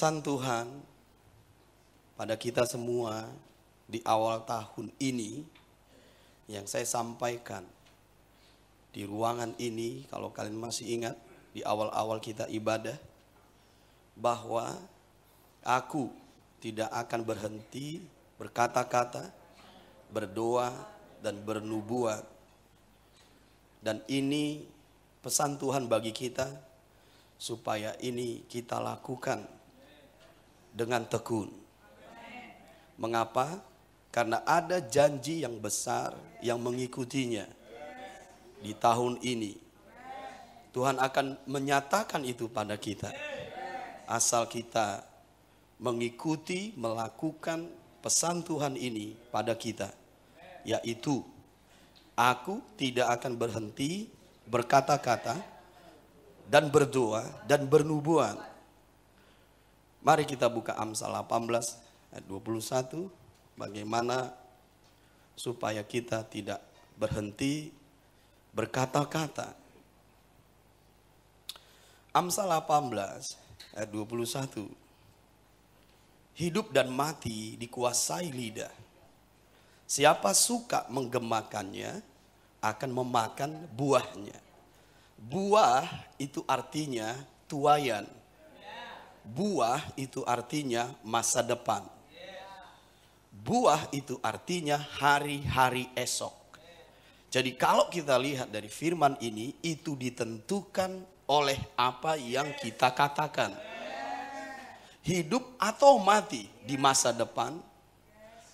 Pesan Tuhan pada kita semua di awal tahun ini yang saya sampaikan di ruangan ini kalau kalian masih ingat di awal-awal kita ibadah bahwa aku tidak akan berhenti berkata-kata, berdoa dan bernubuat. Dan ini pesan Tuhan bagi kita supaya ini kita lakukan dengan tekun. Mengapa? Karena ada janji yang besar yang mengikutinya di tahun ini. Tuhan akan menyatakan itu pada kita. Asal kita mengikuti, melakukan pesan Tuhan ini pada kita. Yaitu, aku tidak akan berhenti berkata-kata dan berdoa dan bernubuat. Mari kita buka Amsal 18 ayat 21. Bagaimana supaya kita tidak berhenti berkata-kata. Amsal 18 ayat 21. Hidup dan mati dikuasai lidah. Siapa suka menggemakannya akan memakan buahnya. Buah itu artinya tuayan. Buah itu artinya masa depan. Buah itu artinya hari-hari esok. Jadi kalau kita lihat dari firman ini itu ditentukan oleh apa yang kita katakan. Hidup atau mati di masa depan,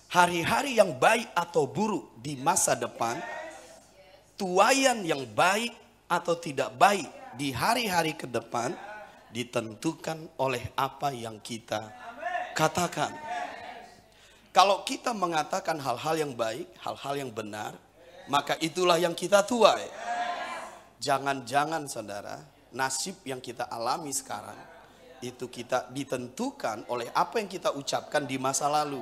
hari-hari yang baik atau buruk di masa depan, tuayan yang baik atau tidak baik di hari-hari ke depan ditentukan oleh apa yang kita katakan. Kalau kita mengatakan hal-hal yang baik, hal-hal yang benar, maka itulah yang kita tuai. Jangan-jangan saudara, nasib yang kita alami sekarang itu kita ditentukan oleh apa yang kita ucapkan di masa lalu.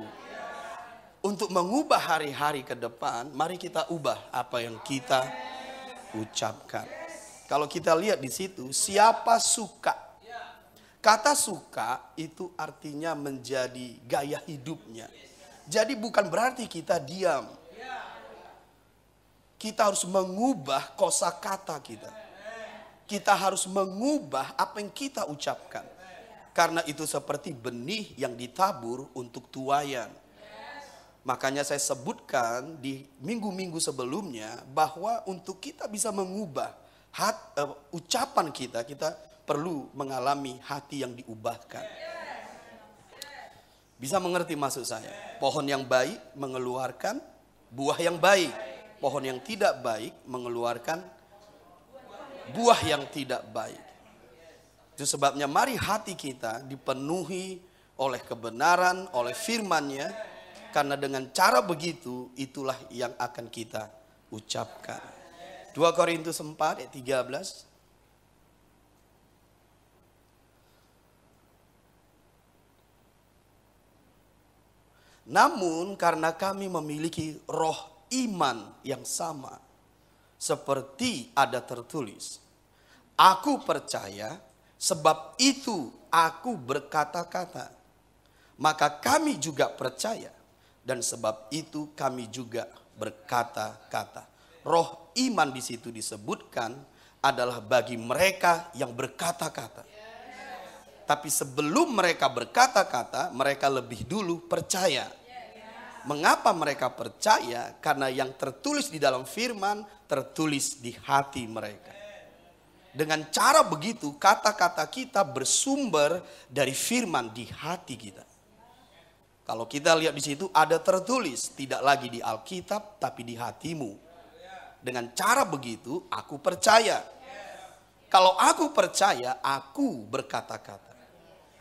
Untuk mengubah hari-hari ke depan, mari kita ubah apa yang kita ucapkan. Kalau kita lihat di situ, siapa suka Kata suka itu artinya menjadi gaya hidupnya. Jadi bukan berarti kita diam. Kita harus mengubah kosakata kita. Kita harus mengubah apa yang kita ucapkan. Karena itu seperti benih yang ditabur untuk tuayan. Makanya saya sebutkan di minggu-minggu sebelumnya bahwa untuk kita bisa mengubah hat, uh, ucapan kita, kita perlu mengalami hati yang diubahkan. Bisa mengerti maksud saya? Pohon yang baik mengeluarkan buah yang baik. Pohon yang tidak baik mengeluarkan buah yang tidak baik. Itu sebabnya mari hati kita dipenuhi oleh kebenaran, oleh firman-Nya karena dengan cara begitu itulah yang akan kita ucapkan. 2 Korintus 4 ayat 13 Namun karena kami memiliki roh iman yang sama. Seperti ada tertulis. Aku percaya sebab itu aku berkata-kata. Maka kami juga percaya. Dan sebab itu kami juga berkata-kata. Roh iman di situ disebutkan adalah bagi mereka yang berkata-kata. Tapi sebelum mereka berkata-kata, mereka lebih dulu percaya. Mengapa mereka percaya? Karena yang tertulis di dalam firman tertulis di hati mereka. Dengan cara begitu, kata-kata kita bersumber dari firman di hati kita. Kalau kita lihat di situ ada tertulis, tidak lagi di Alkitab tapi di hatimu. Dengan cara begitu, aku percaya. Kalau aku percaya, aku berkata-kata.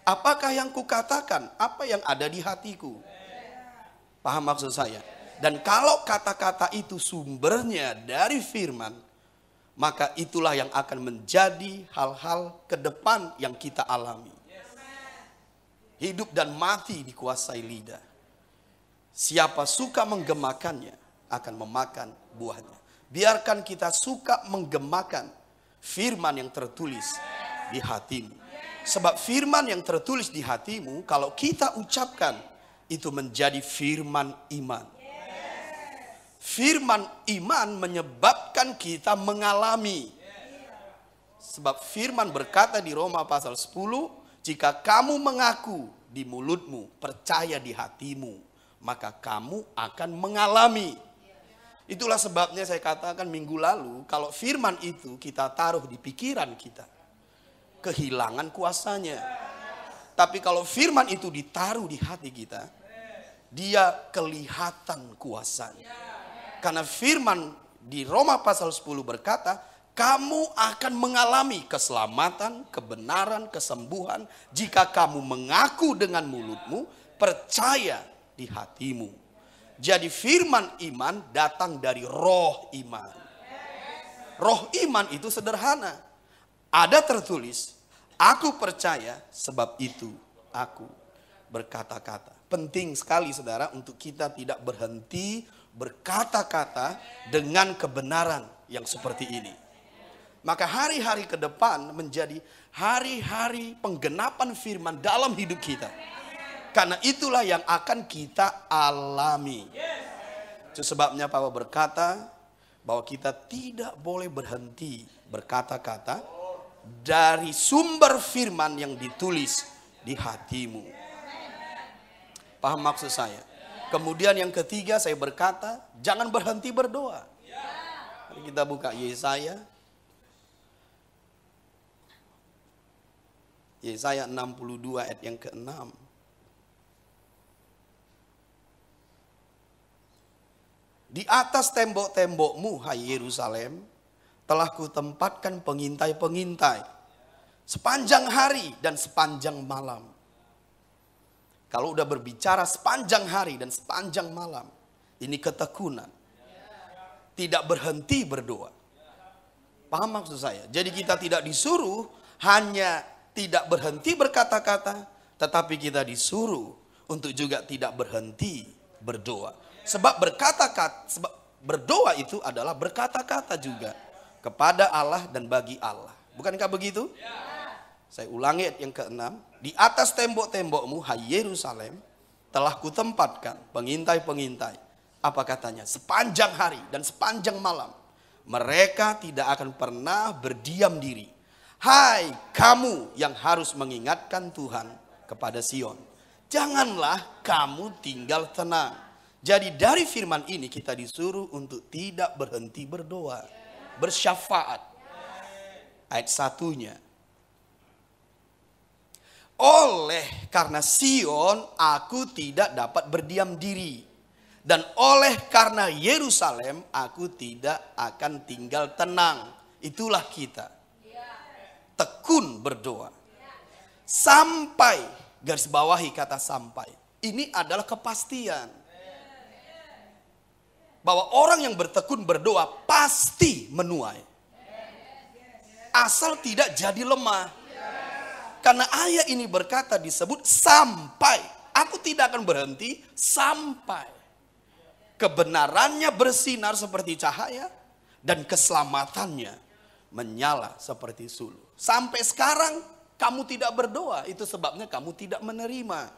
Apakah yang kukatakan? Apa yang ada di hatiku? Paham maksud saya? Dan kalau kata-kata itu sumbernya dari firman, maka itulah yang akan menjadi hal-hal ke depan yang kita alami. Hidup dan mati dikuasai lidah. Siapa suka menggemakannya akan memakan buahnya. Biarkan kita suka menggemakan firman yang tertulis di hatimu. Sebab firman yang tertulis di hatimu kalau kita ucapkan itu menjadi firman iman. Firman iman menyebabkan kita mengalami. Sebab firman berkata di Roma pasal 10, jika kamu mengaku di mulutmu, percaya di hatimu, maka kamu akan mengalami. Itulah sebabnya saya katakan minggu lalu, kalau firman itu kita taruh di pikiran kita, kehilangan kuasanya. Tapi kalau firman itu ditaruh di hati kita, dia kelihatan kuasanya. Karena firman di Roma pasal 10 berkata, kamu akan mengalami keselamatan, kebenaran, kesembuhan jika kamu mengaku dengan mulutmu, percaya di hatimu. Jadi firman iman datang dari roh iman. Roh iman itu sederhana. Ada tertulis, aku percaya sebab itu aku berkata-kata. Penting sekali saudara untuk kita tidak berhenti berkata-kata dengan kebenaran yang seperti ini. Maka hari-hari ke depan menjadi hari-hari penggenapan firman dalam hidup kita. Karena itulah yang akan kita alami. Itu sebabnya Paulus berkata bahwa kita tidak boleh berhenti berkata-kata dari sumber firman yang ditulis di hatimu. Paham maksud saya? Kemudian yang ketiga saya berkata, jangan berhenti berdoa. Mari kita buka Yesaya. Yesaya 62 ayat yang ke-6. Di atas tembok-tembokmu, hai Yerusalem, telah kutempatkan pengintai-pengintai sepanjang hari dan sepanjang malam kalau udah berbicara sepanjang hari dan sepanjang malam, ini ketekunan. Tidak berhenti berdoa. Paham maksud saya? Jadi kita tidak disuruh hanya tidak berhenti berkata-kata, tetapi kita disuruh untuk juga tidak berhenti berdoa. Sebab berkata-kata, sebab berdoa itu adalah berkata-kata juga kepada Allah dan bagi Allah. Bukankah begitu? Saya ulangi yang keenam. Di atas tembok-tembokmu, hai Yerusalem, telah kutempatkan pengintai-pengintai. Apa katanya? Sepanjang hari dan sepanjang malam. Mereka tidak akan pernah berdiam diri. Hai kamu yang harus mengingatkan Tuhan kepada Sion. Janganlah kamu tinggal tenang. Jadi dari firman ini kita disuruh untuk tidak berhenti berdoa. Bersyafaat. Ayat satunya oleh karena Sion aku tidak dapat berdiam diri. Dan oleh karena Yerusalem aku tidak akan tinggal tenang. Itulah kita. Tekun berdoa. Sampai, garis bawahi kata sampai. Ini adalah kepastian. Bahwa orang yang bertekun berdoa pasti menuai. Asal tidak jadi lemah. Karena ayat ini berkata disebut sampai. Aku tidak akan berhenti sampai. Kebenarannya bersinar seperti cahaya. Dan keselamatannya menyala seperti sulu. Sampai sekarang kamu tidak berdoa. Itu sebabnya kamu tidak menerima.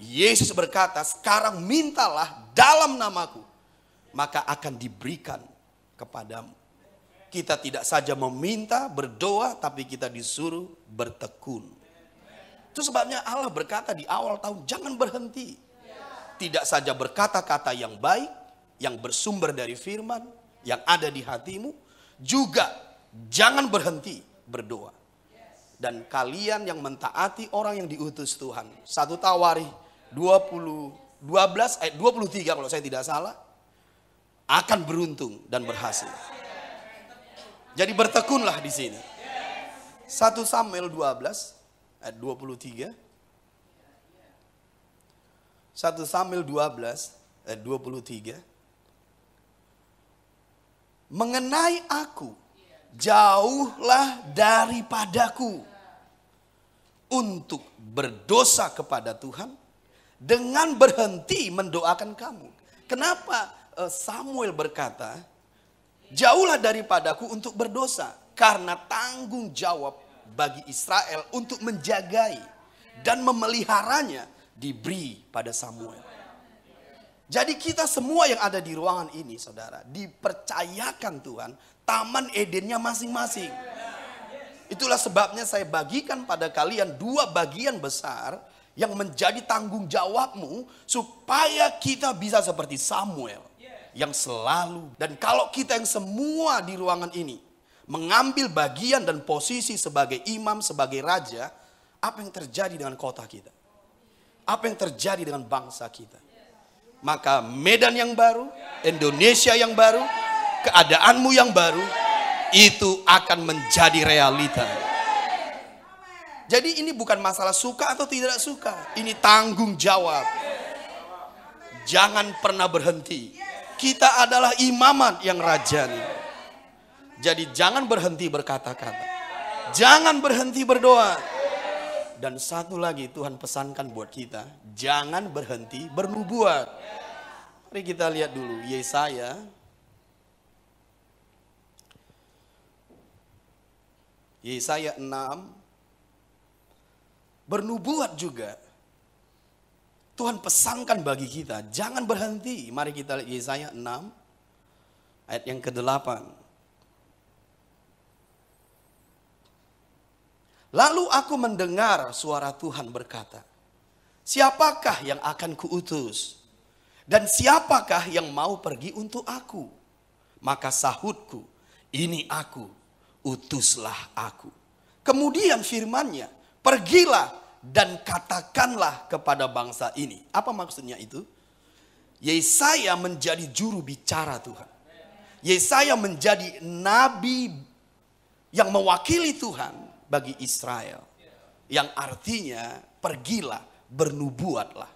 Yesus berkata, sekarang mintalah dalam namaku. Maka akan diberikan kepadamu. Kita tidak saja meminta, berdoa, tapi kita disuruh bertekun. Itu sebabnya Allah berkata di awal tahun, jangan berhenti. Tidak saja berkata-kata yang baik, yang bersumber dari firman, yang ada di hatimu, juga jangan berhenti berdoa. Dan kalian yang mentaati orang yang diutus Tuhan. Satu Tawari 20, 12 ayat 23 kalau saya tidak salah. Akan beruntung dan berhasil. Jadi bertekunlah di sini. 1 Samuel 12 ayat 23. 1 Samuel 12 ayat 23. Mengenai aku, jauhlah daripadaku untuk berdosa kepada Tuhan dengan berhenti mendoakan kamu. Kenapa? Eh, Samuel berkata, jauhlah daripadaku untuk berdosa karena tanggung jawab bagi Israel untuk menjagai dan memeliharanya diberi pada Samuel. Jadi kita semua yang ada di ruangan ini saudara dipercayakan Tuhan taman Edennya masing-masing. Itulah sebabnya saya bagikan pada kalian dua bagian besar yang menjadi tanggung jawabmu supaya kita bisa seperti Samuel yang selalu dan kalau kita yang semua di ruangan ini mengambil bagian dan posisi sebagai imam, sebagai raja, apa yang terjadi dengan kota kita? Apa yang terjadi dengan bangsa kita? Maka Medan yang baru, Indonesia yang baru, keadaanmu yang baru, itu akan menjadi realita. Jadi ini bukan masalah suka atau tidak suka. Ini tanggung jawab. Jangan pernah berhenti. Kita adalah imamat yang rajani. Jadi jangan berhenti berkata-kata. Jangan berhenti berdoa. Dan satu lagi Tuhan pesankan buat kita, jangan berhenti bernubuat. Mari kita lihat dulu Yesaya Yesaya 6 bernubuat juga. Tuhan pesankan bagi kita, jangan berhenti. Mari kita lihat Yesaya 6 ayat yang ke-8. Lalu aku mendengar suara Tuhan berkata, Siapakah yang akan kuutus? Dan siapakah yang mau pergi untuk aku? Maka sahutku, ini aku, utuslah aku. Kemudian firmannya, pergilah dan katakanlah kepada bangsa ini. Apa maksudnya itu? Yesaya menjadi juru bicara Tuhan. Yesaya menjadi nabi yang mewakili Tuhan bagi Israel. Yang artinya pergilah, bernubuatlah.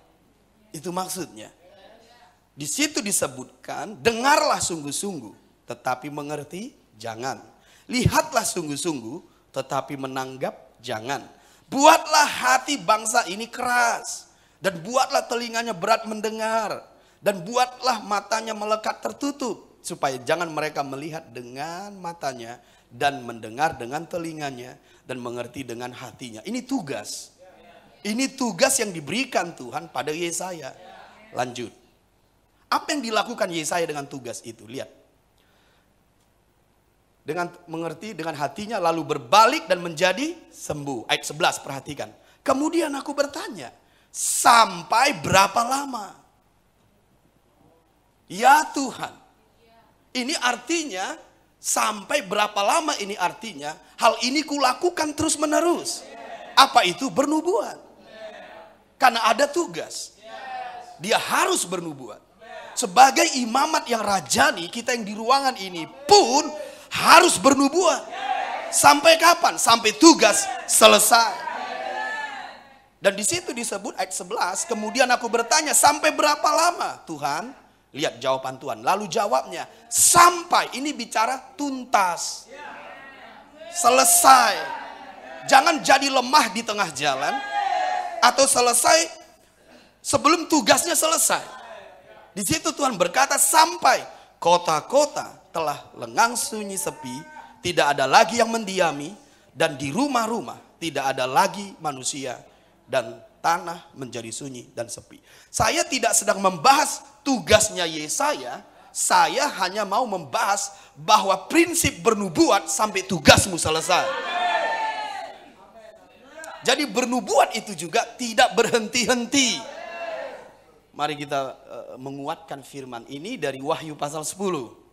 Itu maksudnya. Di situ disebutkan, dengarlah sungguh-sungguh, tetapi mengerti jangan. Lihatlah sungguh-sungguh, tetapi menanggap jangan. Buatlah hati bangsa ini keras. Dan buatlah telinganya berat mendengar. Dan buatlah matanya melekat tertutup. Supaya jangan mereka melihat dengan matanya. Dan mendengar dengan telinganya. Dan mengerti dengan hatinya. Ini tugas. Ini tugas yang diberikan Tuhan pada Yesaya. Lanjut. Apa yang dilakukan Yesaya dengan tugas itu? Lihat dengan mengerti dengan hatinya lalu berbalik dan menjadi sembuh. Ayat 11 perhatikan. Kemudian aku bertanya, sampai berapa lama? Ya Tuhan. Ini artinya sampai berapa lama ini artinya hal ini kulakukan terus menerus. Apa itu bernubuat? Karena ada tugas. Dia harus bernubuat. Sebagai imamat yang rajani, kita yang di ruangan ini pun harus bernubuat. Sampai kapan? Sampai tugas selesai. Dan di situ disebut ayat 11, kemudian aku bertanya, sampai berapa lama? Tuhan, lihat jawaban Tuhan. Lalu jawabnya, sampai ini bicara tuntas. Selesai. Jangan jadi lemah di tengah jalan atau selesai sebelum tugasnya selesai. Di situ Tuhan berkata sampai kota-kota telah lengang sunyi sepi, tidak ada lagi yang mendiami, dan di rumah-rumah tidak ada lagi manusia, dan tanah menjadi sunyi dan sepi. Saya tidak sedang membahas tugasnya Yesaya, saya hanya mau membahas bahwa prinsip bernubuat sampai tugasmu selesai. Jadi bernubuat itu juga tidak berhenti-henti. Mari kita uh, menguatkan firman ini dari Wahyu pasal 10.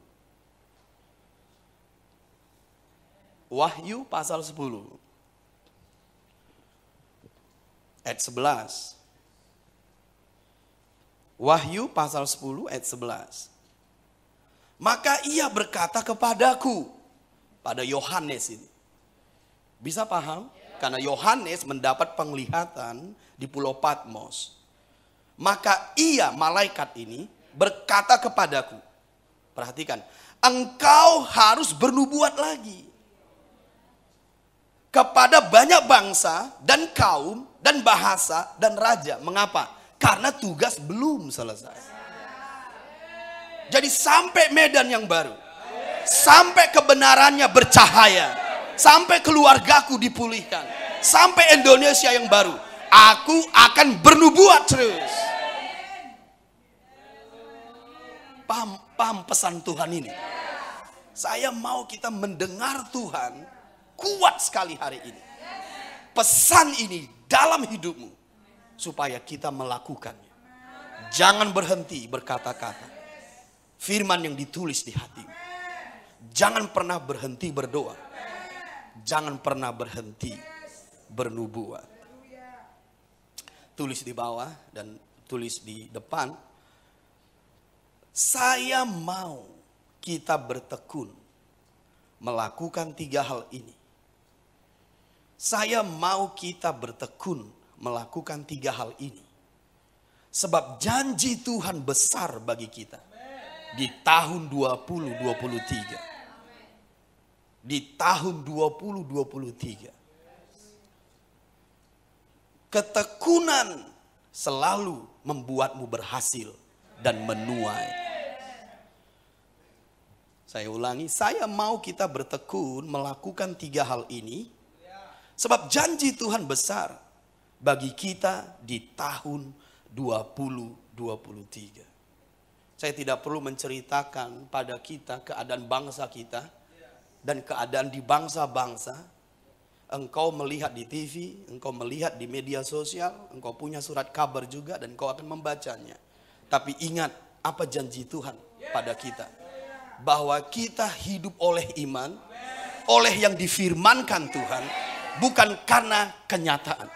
Wahyu pasal 10 ayat 11. Wahyu pasal 10 ayat 11. Maka ia berkata kepadaku pada Yohanes ini. Bisa paham? Karena Yohanes mendapat penglihatan di Pulau Patmos. Maka ia malaikat ini berkata kepadaku. Perhatikan, engkau harus bernubuat lagi kepada banyak bangsa dan kaum dan bahasa dan raja. Mengapa? Karena tugas belum selesai. Jadi sampai Medan yang baru. Sampai kebenarannya bercahaya. Sampai keluargaku dipulihkan. Sampai Indonesia yang baru. Aku akan bernubuat terus. Paham, paham pesan Tuhan ini? Saya mau kita mendengar Tuhan kuat sekali hari ini. Pesan ini dalam hidupmu supaya kita melakukannya. Jangan berhenti berkata-kata. Firman yang ditulis di hatimu. Jangan pernah berhenti berdoa. Jangan pernah berhenti bernubuat. Tulis di bawah dan tulis di depan. Saya mau kita bertekun melakukan tiga hal ini. Saya mau kita bertekun melakukan tiga hal ini. Sebab janji Tuhan besar bagi kita di tahun 2023. Di tahun 2023. Ketekunan selalu membuatmu berhasil dan menuai. Saya ulangi, saya mau kita bertekun melakukan tiga hal ini Sebab janji Tuhan besar bagi kita di tahun 2023. Saya tidak perlu menceritakan pada kita keadaan bangsa kita dan keadaan di bangsa-bangsa. Engkau melihat di TV, engkau melihat di media sosial, engkau punya surat kabar juga dan engkau akan membacanya. Tapi ingat apa janji Tuhan pada kita. Bahwa kita hidup oleh iman, oleh yang difirmankan Tuhan, bukan karena kenyataan.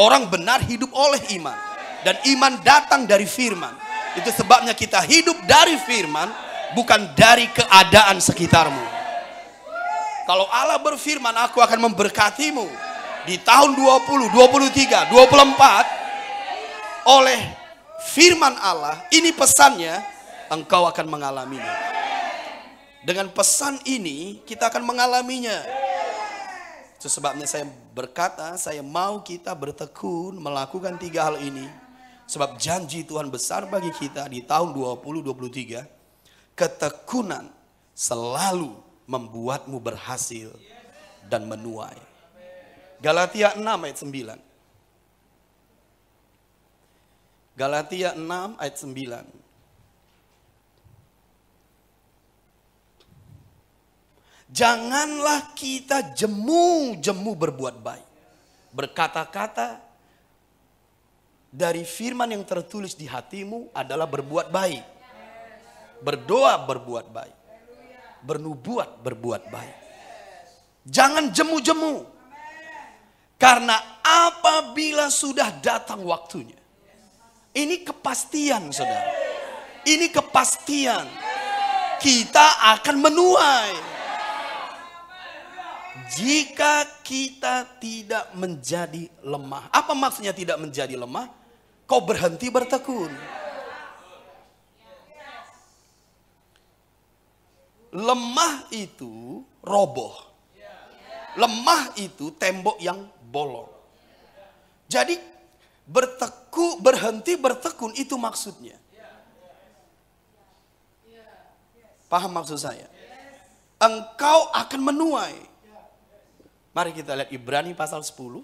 Orang benar hidup oleh iman dan iman datang dari firman. Itu sebabnya kita hidup dari firman bukan dari keadaan sekitarmu. Kalau Allah berfirman aku akan memberkatimu di tahun 20, 23, 24 oleh firman Allah, ini pesannya engkau akan mengalaminya. Dengan pesan ini kita akan mengalaminya. Itu sebabnya saya berkata, saya mau kita bertekun melakukan tiga hal ini. Sebab janji Tuhan besar bagi kita di tahun 2023. Ketekunan selalu membuatmu berhasil dan menuai. Galatia 6 ayat 9. Galatia 6 ayat 9. Janganlah kita jemu-jemu berbuat baik. Berkata-kata dari firman yang tertulis di hatimu adalah berbuat baik. Berdoa berbuat baik. Bernubuat berbuat baik. Jangan jemu-jemu. Karena apabila sudah datang waktunya. Ini kepastian saudara. Ini kepastian. Kita akan menuai jika kita tidak menjadi lemah. Apa maksudnya tidak menjadi lemah? Kau berhenti bertekun. Lemah itu roboh. Lemah itu tembok yang bolong. Jadi berteku, berhenti bertekun itu maksudnya. Paham maksud saya? Engkau akan menuai Mari kita lihat Ibrani pasal 10.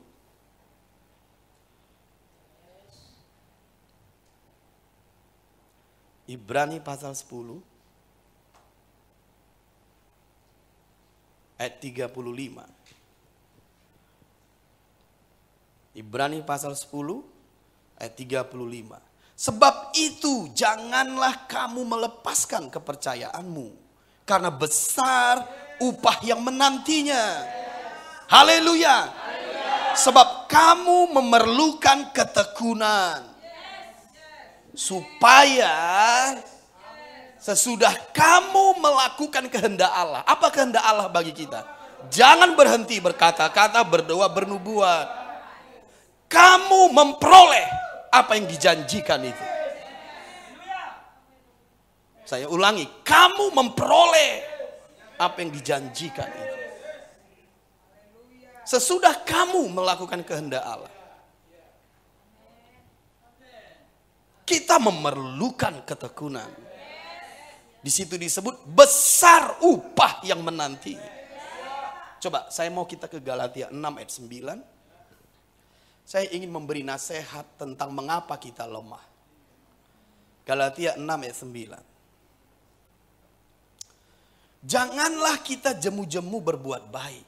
Ibrani pasal 10 ayat 35. Ibrani pasal 10 ayat 35. Sebab itu janganlah kamu melepaskan kepercayaanmu karena besar upah yang menantinya. Haleluya. Sebab kamu memerlukan ketekunan. Supaya sesudah kamu melakukan kehendak Allah. Apa kehendak Allah bagi kita? Jangan berhenti berkata-kata, berdoa, bernubuat. Kamu memperoleh apa yang dijanjikan itu. Saya ulangi, kamu memperoleh apa yang dijanjikan itu. Sesudah kamu melakukan kehendak Allah. Kita memerlukan ketekunan. Di situ disebut besar upah yang menanti. Coba saya mau kita ke Galatia 6 ayat 9. Saya ingin memberi nasihat tentang mengapa kita lemah. Galatia 6 ayat 9. Janganlah kita jemu-jemu berbuat baik.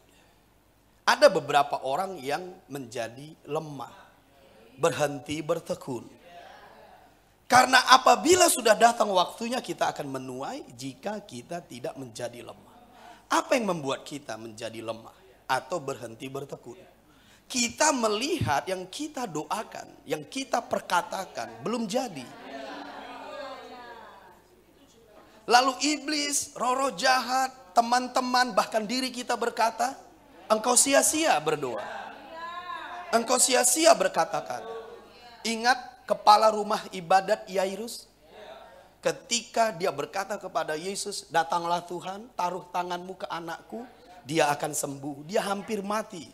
Ada beberapa orang yang menjadi lemah. Berhenti bertekun. Karena apabila sudah datang waktunya kita akan menuai jika kita tidak menjadi lemah. Apa yang membuat kita menjadi lemah atau berhenti bertekun? Kita melihat yang kita doakan, yang kita perkatakan belum jadi. Lalu iblis, roro jahat, teman-teman, bahkan diri kita berkata, engkau sia-sia berdoa. Engkau sia-sia berkata-kata. Ingat kepala rumah ibadat Yairus? Ketika dia berkata kepada Yesus, datanglah Tuhan, taruh tanganmu ke anakku, dia akan sembuh. Dia hampir mati.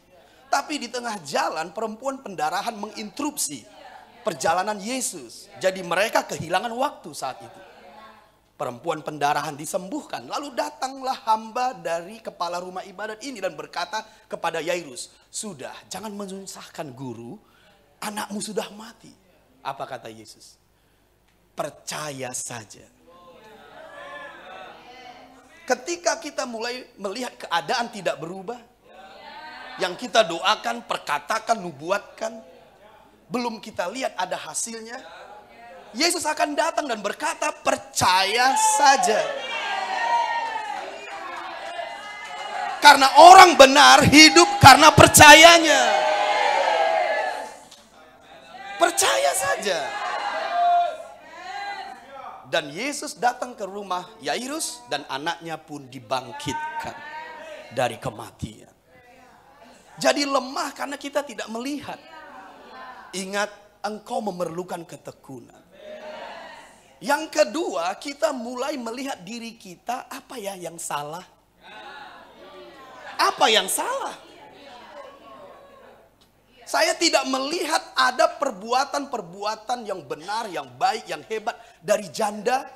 Tapi di tengah jalan perempuan pendarahan menginterupsi perjalanan Yesus. Jadi mereka kehilangan waktu saat itu. Perempuan pendarahan disembuhkan. Lalu datanglah hamba dari kepala rumah ibadat ini dan berkata kepada Yairus, Sudah, jangan menyusahkan guru, anakmu sudah mati. Apa kata Yesus? Percaya saja. Ketika kita mulai melihat keadaan tidak berubah, yang kita doakan, perkatakan, nubuatkan, belum kita lihat ada hasilnya, Yesus akan datang dan berkata, "Percaya saja." Karena orang benar hidup karena percayanya. Percaya saja. Dan Yesus datang ke rumah Yairus dan anaknya pun dibangkitkan dari kematian. Jadi lemah karena kita tidak melihat. Ingat, engkau memerlukan ketekunan. Yang kedua, kita mulai melihat diri kita apa ya yang salah. Apa yang salah? Saya tidak melihat ada perbuatan-perbuatan yang benar, yang baik, yang hebat dari janda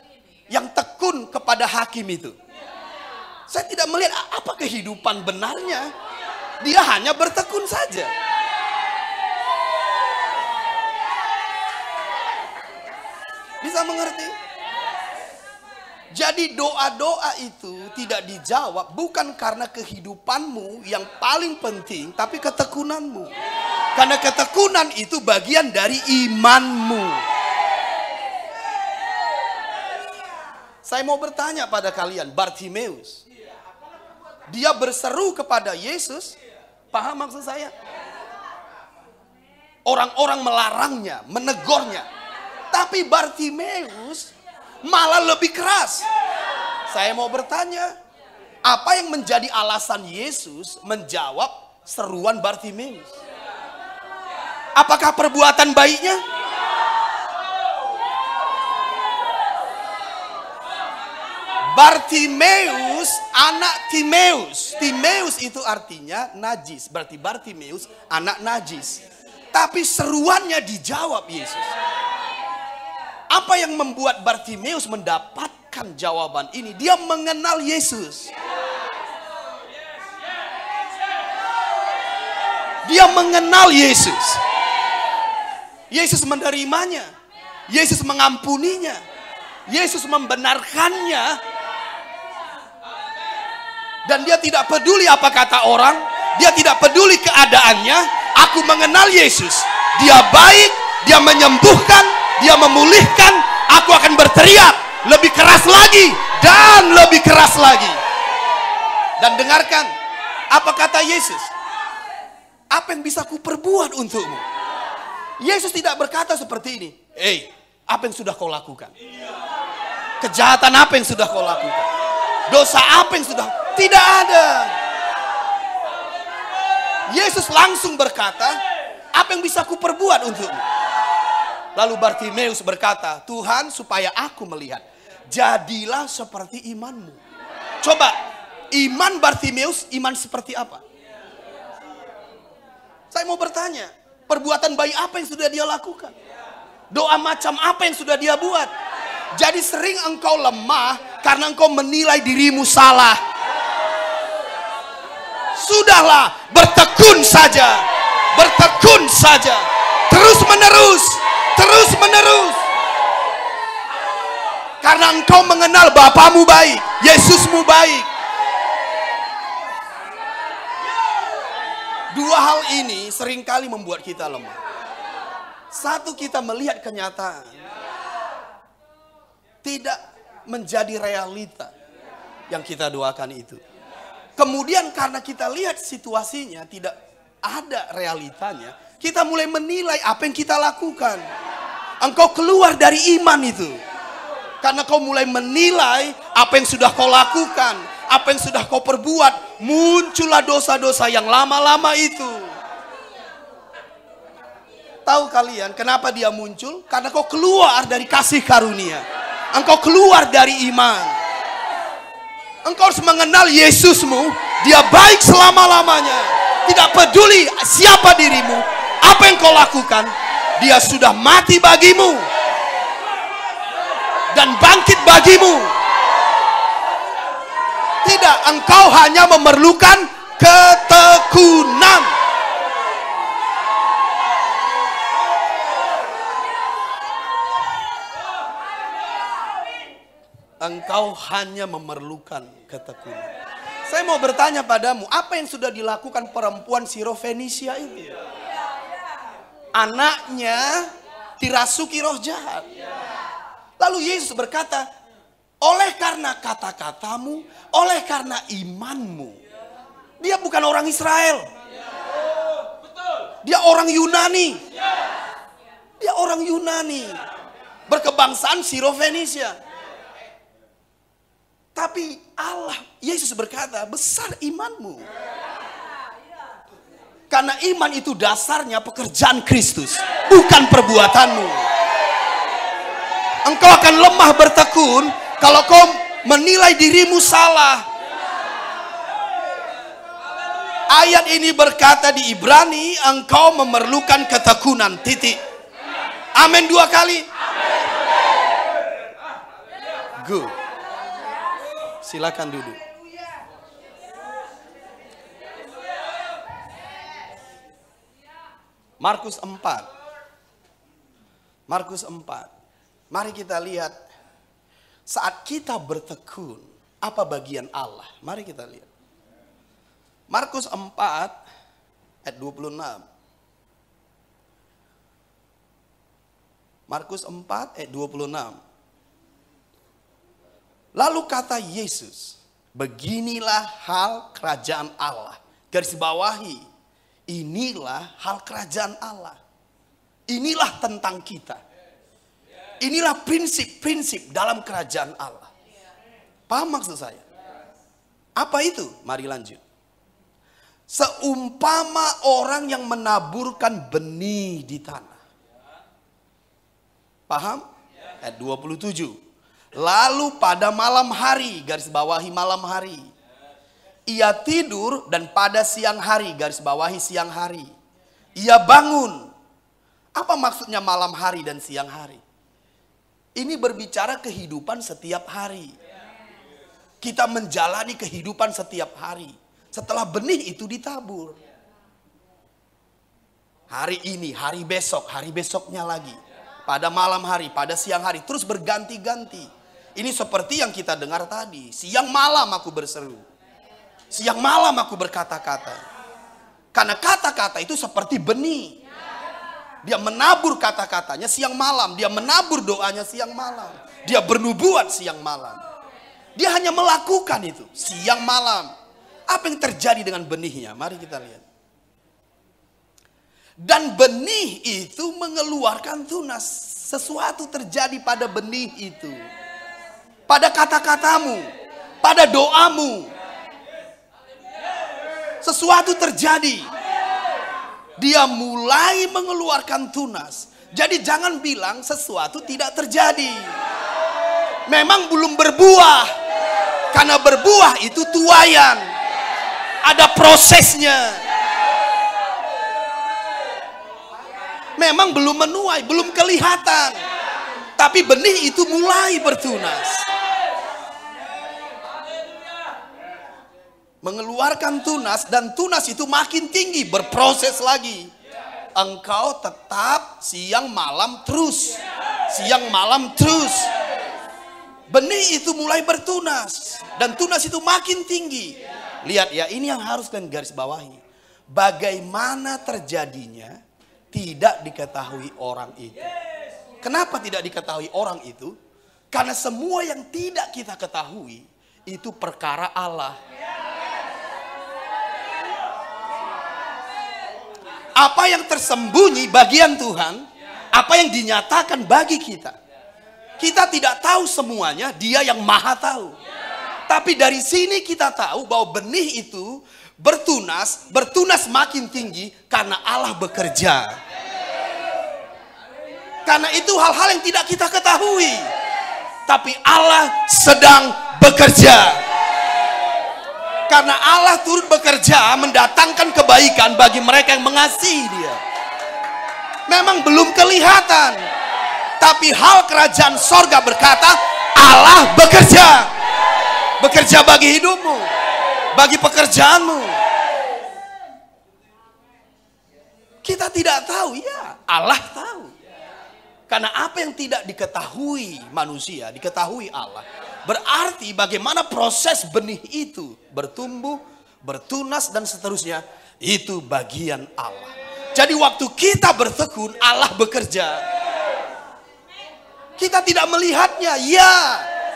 yang tekun kepada hakim itu. Saya tidak melihat apa kehidupan benarnya. Dia hanya bertekun saja. Bisa mengerti? Jadi doa-doa itu tidak dijawab bukan karena kehidupanmu yang paling penting, tapi ketekunanmu. Karena ketekunan itu bagian dari imanmu. Saya mau bertanya pada kalian, Bartimeus. Dia berseru kepada Yesus. Paham maksud saya? Orang-orang melarangnya, menegurnya. Tapi Bartimeus malah lebih keras. Saya mau bertanya, apa yang menjadi alasan Yesus menjawab seruan Bartimeus? Apakah perbuatan baiknya? Bartimeus, anak Timeus. Timeus itu artinya najis. Berarti Bartimeus, anak najis. Tapi seruannya dijawab Yesus. Apa yang membuat Bartimeus mendapatkan jawaban ini? Dia mengenal Yesus. Dia mengenal Yesus. Yesus menerimanya. Yesus mengampuninya. Yesus membenarkannya. Dan dia tidak peduli apa kata orang. Dia tidak peduli keadaannya. Aku mengenal Yesus. Dia baik, dia menyembuhkan, dia memulihkan. Aku akan berteriak lebih keras lagi dan lebih keras lagi. Dan dengarkan apa kata Yesus. Apa yang bisa ku perbuat untukmu? Yesus tidak berkata seperti ini. Hei, apa yang sudah kau lakukan? Kejahatan apa yang sudah kau lakukan? Dosa apa yang sudah? Tidak ada. Yesus langsung berkata, apa yang bisa ku perbuat untukmu? Lalu Bartimeus berkata, Tuhan supaya aku melihat. Jadilah seperti imanmu. Coba, iman Bartimeus, iman seperti apa? Saya mau bertanya, Perbuatan baik apa yang sudah dia lakukan? Doa macam apa yang sudah dia buat? Jadi sering engkau lemah Karena engkau menilai dirimu salah. Sudahlah, bertekun saja. Bertekun saja. Terus menerus. Terus menerus. Karena engkau mengenal Bapamu baik. Yesusmu baik. Dua hal ini sering kali membuat kita lemah. Satu kita melihat kenyataan. Tidak menjadi realita yang kita doakan itu. Kemudian karena kita lihat situasinya tidak ada realitanya, kita mulai menilai apa yang kita lakukan. Engkau keluar dari iman itu. Karena kau mulai menilai apa yang sudah kau lakukan, apa yang sudah kau perbuat, muncullah dosa-dosa yang lama-lama itu. Tahu kalian kenapa dia muncul? Karena kau keluar dari kasih karunia. Engkau keluar dari iman. Engkau harus mengenal Yesusmu. Dia baik selama-lamanya. Tidak peduli siapa dirimu, apa yang kau lakukan. Dia sudah mati bagimu. Dan bangkit bagimu. Tidak, engkau hanya memerlukan ketekunan. Engkau hanya memerlukan ketekunan. Saya mau bertanya padamu, apa yang sudah dilakukan perempuan Sirofenisia itu? Anaknya dirasuki roh jahat. Lalu Yesus berkata, oleh karena kata-katamu, oleh karena imanmu. Dia bukan orang Israel. Dia orang Yunani. Dia orang Yunani. Berkebangsaan Sirofenisia. Tapi Allah, Yesus berkata, besar imanmu. Karena iman itu dasarnya pekerjaan Kristus, bukan perbuatanmu. Engkau akan lemah bertekun kalau kau menilai dirimu salah. Ayat ini berkata di Ibrani, engkau memerlukan ketekunan. Titik. Amin dua kali. Good. Silakan duduk. Markus 4. Markus 4. Mari kita lihat saat kita bertekun apa bagian Allah. Mari kita lihat. Markus 4 ayat 26. Markus 4 ayat 26. Lalu kata Yesus, beginilah hal kerajaan Allah. Garis bawahi, inilah hal kerajaan Allah. Inilah tentang kita. Inilah prinsip-prinsip dalam kerajaan Allah. Paham maksud saya? Apa itu? Mari lanjut. Seumpama orang yang menaburkan benih di tanah. Paham? Ayat 27. Lalu pada malam hari, garis bawahi malam hari. Ia tidur dan pada siang hari, garis bawahi siang hari. Ia bangun. Apa maksudnya malam hari dan siang hari? Ini berbicara kehidupan setiap hari. Kita menjalani kehidupan setiap hari. Setelah benih itu ditabur. Hari ini, hari besok, hari besoknya lagi. Pada malam hari, pada siang hari. Terus berganti-ganti. Ini seperti yang kita dengar tadi. Siang malam aku berseru. Siang malam aku berkata-kata. Karena kata-kata itu seperti benih. Dia menabur kata-katanya siang malam. Dia menabur doanya siang malam. Dia bernubuat siang malam. Dia hanya melakukan itu siang malam. Apa yang terjadi dengan benihnya? Mari kita lihat. Dan benih itu mengeluarkan tunas. Sesuatu terjadi pada benih itu pada kata-katamu, pada doamu. Sesuatu terjadi. Dia mulai mengeluarkan tunas. Jadi jangan bilang sesuatu tidak terjadi. Memang belum berbuah. Karena berbuah itu tuayan. Ada prosesnya. Memang belum menuai, belum kelihatan. Tapi benih itu mulai bertunas. Mengeluarkan tunas dan tunas itu makin tinggi berproses lagi. Engkau tetap siang malam terus. Siang malam terus. Benih itu mulai bertunas dan tunas itu makin tinggi. Lihat ya ini yang harus kalian garis bawahi. Bagaimana terjadinya tidak diketahui orang itu? Kenapa tidak diketahui orang itu? Karena semua yang tidak kita ketahui itu perkara Allah apa yang tersembunyi bagian Tuhan, apa yang dinyatakan bagi kita. Kita tidak tahu semuanya, Dia yang Maha tahu. Tapi dari sini kita tahu bahwa benih itu bertunas, bertunas makin tinggi karena Allah bekerja. Karena itu hal-hal yang tidak kita ketahui. Tapi Allah sedang bekerja. Karena Allah turut bekerja mendatangkan kebaikan bagi mereka yang mengasihi dia. Memang belum kelihatan. Tapi hal kerajaan sorga berkata, Allah bekerja. Bekerja bagi hidupmu. Bagi pekerjaanmu. Kita tidak tahu, ya Allah tahu. Karena apa yang tidak diketahui manusia, diketahui Allah. Berarti bagaimana proses benih itu bertumbuh, bertunas dan seterusnya itu bagian Allah. Jadi waktu kita bertekun Allah bekerja. Kita tidak melihatnya, ya.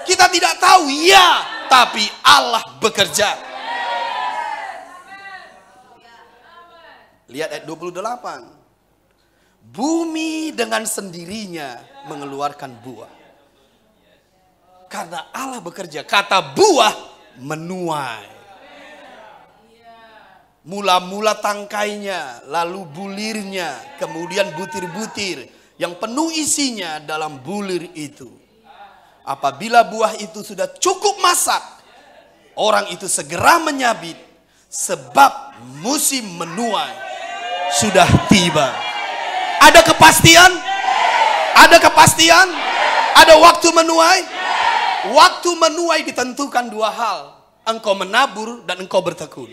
Kita tidak tahu, ya. Tapi Allah bekerja. Lihat ayat 28 bumi dengan sendirinya mengeluarkan buah. Karena Allah bekerja, kata buah menuai. Mula-mula tangkainya, lalu bulirnya, kemudian butir-butir yang penuh isinya dalam bulir itu. Apabila buah itu sudah cukup masak, orang itu segera menyabit sebab musim menuai sudah tiba. Ada kepastian? Ada kepastian? Ada waktu menuai? Waktu menuai ditentukan dua hal. Engkau menabur dan engkau bertekun.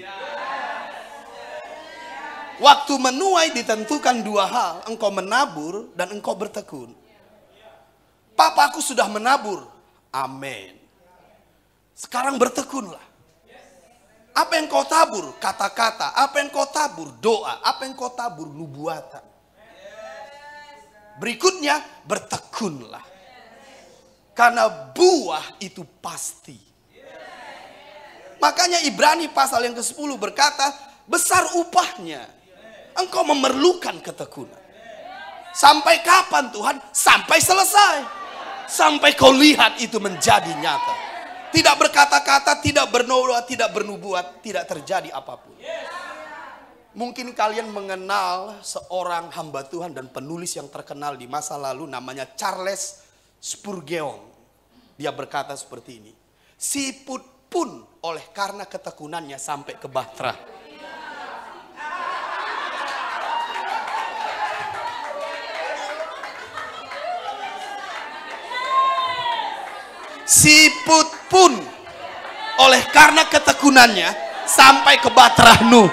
Waktu menuai ditentukan dua hal. Engkau menabur dan engkau bertekun. Papaku sudah menabur. Amin. Sekarang bertekunlah. Apa yang kau tabur? Kata-kata. Apa yang kau tabur? Doa. Apa yang kau tabur? Nubuatan. Berikutnya bertekunlah. Karena buah itu pasti. Makanya Ibrani pasal yang ke-10 berkata, besar upahnya. Engkau memerlukan ketekunan. Sampai kapan Tuhan? Sampai selesai. Sampai kau lihat itu menjadi nyata. Tidak berkata-kata, tidak bernubuat, tidak bernubuat, tidak terjadi apa pun. Mungkin kalian mengenal seorang hamba Tuhan dan penulis yang terkenal di masa lalu namanya Charles Spurgeon. Dia berkata seperti ini. Siput pun oleh karena ketekunannya sampai ke Batra. Siput pun oleh karena ketekunannya sampai ke Batrah Nuh.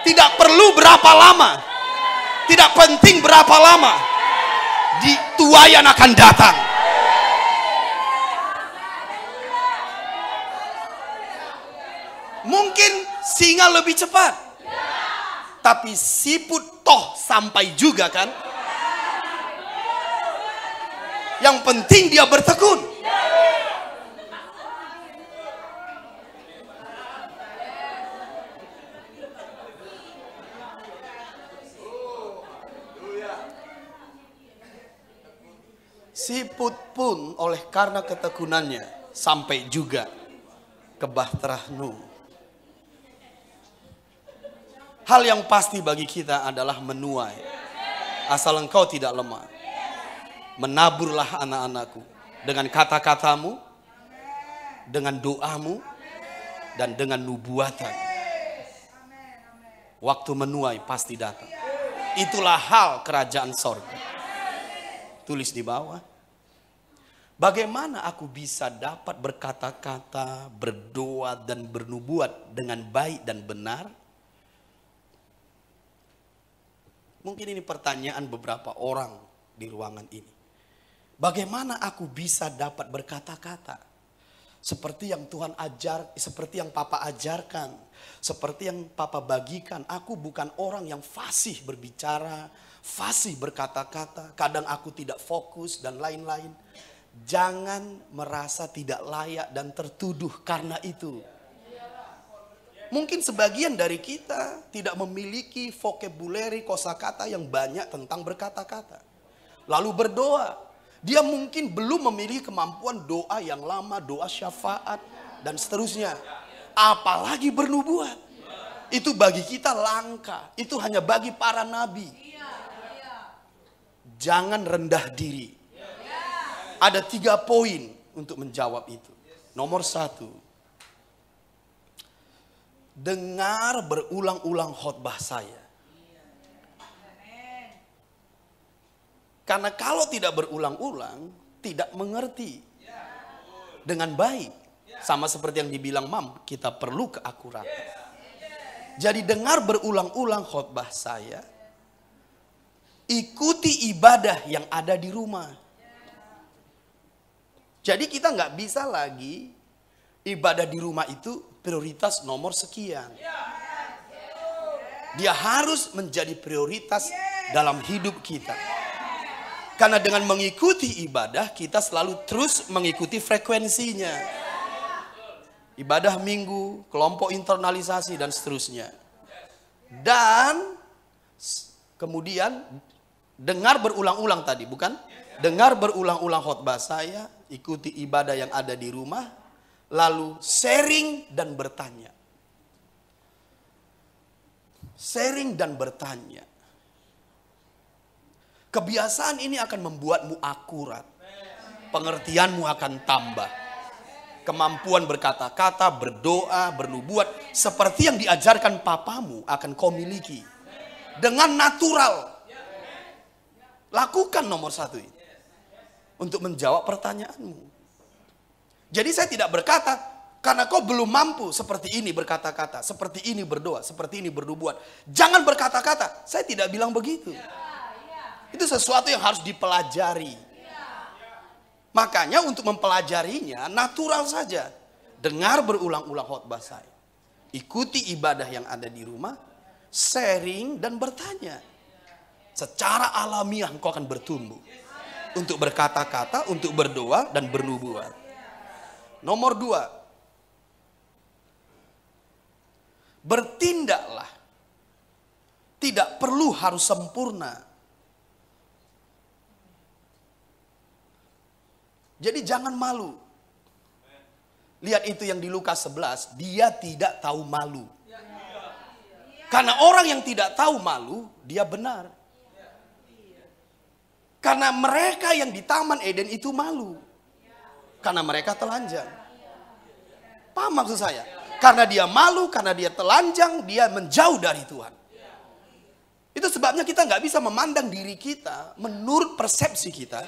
Tidak perlu berapa lama. Tidak penting berapa lama. Di tuayan akan datang. Mungkin singa lebih cepat. Tapi siput toh sampai juga kan. Yang penting dia bertekun. Siput pun oleh karena ketekunannya sampai juga ke Bahtera Nuh. Hal yang pasti bagi kita adalah menuai. Asal engkau tidak lemah. Menaburlah anak-anakku dengan kata-katamu, dengan doamu, dan dengan nubuatan. Waktu menuai pasti datang. Itulah hal kerajaan sorga. Tulis di bawah Bagaimana aku bisa dapat berkata-kata, berdoa, dan bernubuat dengan baik dan benar? Mungkin ini pertanyaan beberapa orang di ruangan ini. Bagaimana aku bisa dapat berkata-kata? Seperti yang Tuhan ajar, seperti yang Papa ajarkan, seperti yang Papa bagikan. Aku bukan orang yang fasih berbicara, fasih berkata-kata. Kadang aku tidak fokus dan lain-lain. Jangan merasa tidak layak dan tertuduh karena itu. Mungkin sebagian dari kita tidak memiliki vocabulary kosakata yang banyak tentang berkata-kata. Lalu berdoa. Dia mungkin belum memiliki kemampuan doa yang lama, doa syafaat dan seterusnya. Apalagi bernubuat. Itu bagi kita langka. Itu hanya bagi para nabi. Jangan rendah diri ada tiga poin untuk menjawab itu. Nomor satu, dengar berulang-ulang khotbah saya. Karena kalau tidak berulang-ulang, tidak mengerti dengan baik. Sama seperti yang dibilang Mam, kita perlu keakuratan. Jadi dengar berulang-ulang khotbah saya, ikuti ibadah yang ada di rumah. Jadi kita nggak bisa lagi ibadah di rumah itu prioritas nomor sekian. Dia harus menjadi prioritas dalam hidup kita. Karena dengan mengikuti ibadah kita selalu terus mengikuti frekuensinya. Ibadah minggu, kelompok internalisasi dan seterusnya. Dan kemudian dengar berulang-ulang tadi, bukan? Dengar berulang-ulang khotbah saya, ikuti ibadah yang ada di rumah, lalu sharing dan bertanya. Sharing dan bertanya. Kebiasaan ini akan membuatmu akurat. Pengertianmu akan tambah. Kemampuan berkata-kata, berdoa, bernubuat. Seperti yang diajarkan papamu akan kau miliki. Dengan natural. Lakukan nomor satu ini untuk menjawab pertanyaanmu. Jadi saya tidak berkata karena kau belum mampu seperti ini berkata-kata, seperti ini berdoa, seperti ini bernubuat. Jangan berkata-kata. Saya tidak bilang begitu. Itu sesuatu yang harus dipelajari. Makanya untuk mempelajarinya natural saja. Dengar berulang-ulang khotbah saya. Ikuti ibadah yang ada di rumah, sharing dan bertanya. Secara alamiah engkau akan bertumbuh untuk berkata-kata, untuk berdoa dan bernubuat. Nomor dua, bertindaklah. Tidak perlu harus sempurna. Jadi jangan malu. Lihat itu yang di Lukas 11, dia tidak tahu malu. Karena orang yang tidak tahu malu, dia benar. Karena mereka yang di Taman Eden itu malu. Karena mereka telanjang. Paham maksud saya? Karena dia malu, karena dia telanjang, dia menjauh dari Tuhan. Itu sebabnya kita nggak bisa memandang diri kita menurut persepsi kita.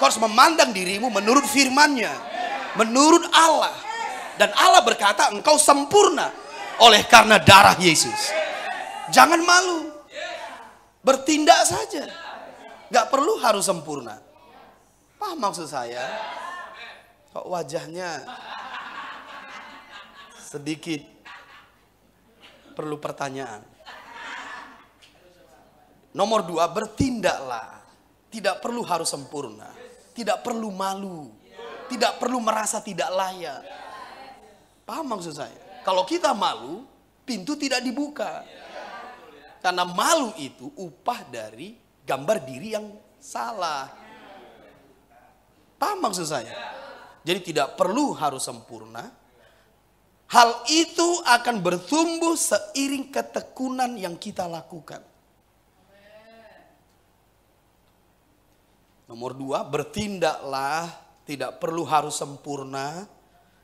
Kau harus memandang dirimu menurut firmannya. Menurut Allah. Dan Allah berkata engkau sempurna oleh karena darah Yesus. Jangan malu. Bertindak saja. Gak perlu harus sempurna. Paham maksud saya? Kok wajahnya sedikit perlu pertanyaan. Nomor dua, bertindaklah. Tidak perlu harus sempurna. Tidak perlu malu. Tidak perlu merasa tidak layak. Paham maksud saya? Kalau kita malu, pintu tidak dibuka. Karena malu itu upah dari gambar diri yang salah. Paham maksud saya? Jadi tidak perlu harus sempurna. Hal itu akan bertumbuh seiring ketekunan yang kita lakukan. Nomor dua, bertindaklah tidak perlu harus sempurna.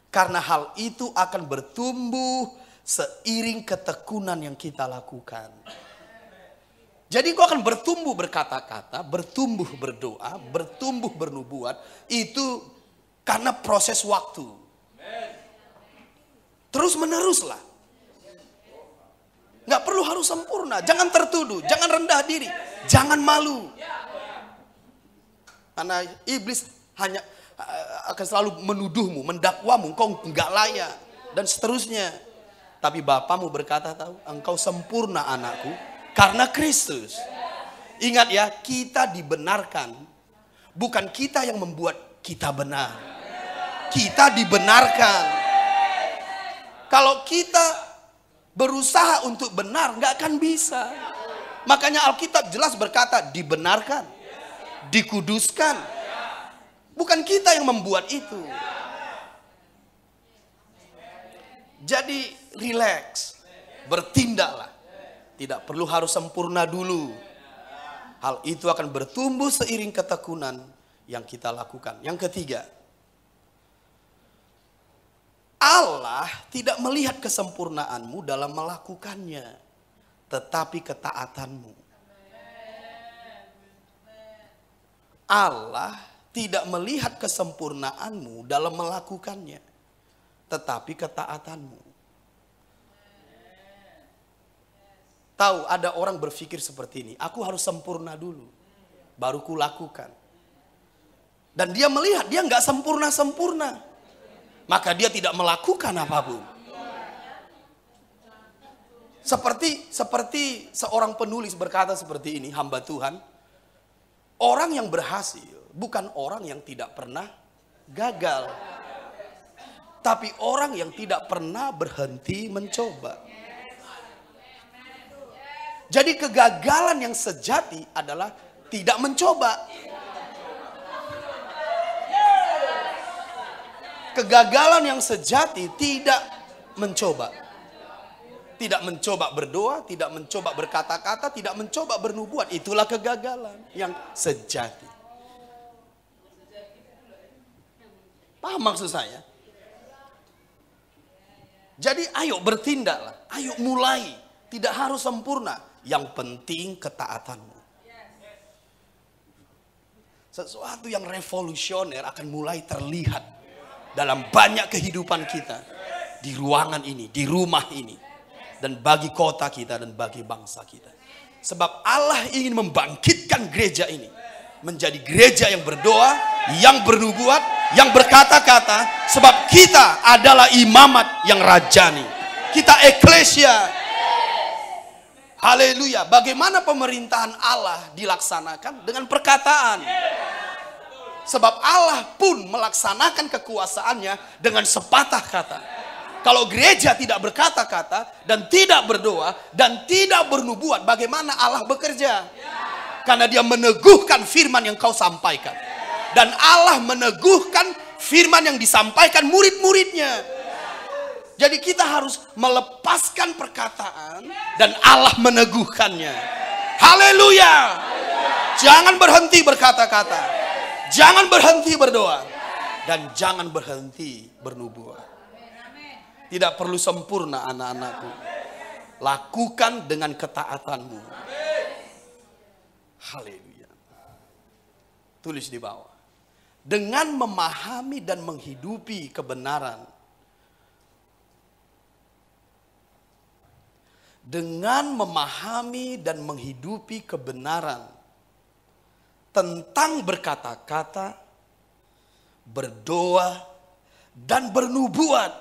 Karena hal itu akan bertumbuh seiring ketekunan yang kita lakukan. Jadi kau akan bertumbuh berkata-kata, bertumbuh berdoa, bertumbuh bernubuat. Itu Karena proses waktu. Terus meneruslah. Nggak perlu harus sempurna. Jangan tertuduh. Jangan rendah diri. Jangan malu. Karena iblis hanya eh, akan selalu menuduhmu, mendakwamu, engkau nggak layak dan seterusnya. Tapi Bapamu berkata tahu, engkau sempurna anakku karena Kristus. Ingat ya, kita dibenarkan. Bukan kita yang membuat kita benar. Kita dibenarkan. Kalau kita berusaha untuk benar, nggak akan bisa. Makanya Alkitab jelas berkata dibenarkan, dikuduskan. Bukan kita yang membuat itu. Jadi relax, bertindaklah. Tidak perlu harus sempurna dulu. Hal itu akan bertumbuh seiring ketekunan yang kita lakukan. Yang ketiga, Allah tidak melihat kesempurnaanmu dalam melakukannya, tetapi ketaatanmu. Allah tidak melihat kesempurnaanmu dalam melakukannya, tetapi ketaatanmu. Tahu ada orang berpikir seperti ini, aku harus sempurna dulu, baru ku lakukan. Dan dia melihat dia nggak sempurna-sempurna, maka dia tidak melakukan apa pun. Seperti seperti seorang penulis berkata seperti ini, hamba Tuhan, orang yang berhasil bukan orang yang tidak pernah gagal tapi orang yang tidak pernah berhenti mencoba. Jadi kegagalan yang sejati adalah tidak mencoba. Kegagalan yang sejati tidak mencoba. Tidak mencoba berdoa, tidak mencoba berkata-kata, tidak mencoba bernubuat. Itulah kegagalan yang sejati. Paham maksud saya? Jadi ayo bertindaklah, ayo mulai. Tidak harus sempurna, yang penting ketaatanmu. Sesuatu yang revolusioner akan mulai terlihat dalam banyak kehidupan kita. Di ruangan ini, di rumah ini. Dan bagi kota kita dan bagi bangsa kita. Sebab Allah ingin membangkitkan gereja ini. Menjadi gereja yang berdoa, yang bernubuat, yang berkata-kata sebab kita adalah imamat yang rajani. Kita eklesia. Haleluya. Bagaimana pemerintahan Allah dilaksanakan dengan perkataan. Sebab Allah pun melaksanakan kekuasaannya dengan sepatah kata. Kalau gereja tidak berkata-kata dan tidak berdoa dan tidak bernubuat, bagaimana Allah bekerja? Karena dia meneguhkan firman yang kau sampaikan dan Allah meneguhkan firman yang disampaikan murid-muridnya. Jadi kita harus melepaskan perkataan dan Allah meneguhkannya. Haleluya. Jangan berhenti berkata-kata. Jangan berhenti berdoa. Dan jangan berhenti bernubuat. Tidak perlu sempurna anak-anakku. Lakukan dengan ketaatanmu. Haleluya. Tulis di bawah dengan memahami dan menghidupi kebenaran. Dengan memahami dan menghidupi kebenaran tentang berkata-kata, berdoa, dan bernubuat.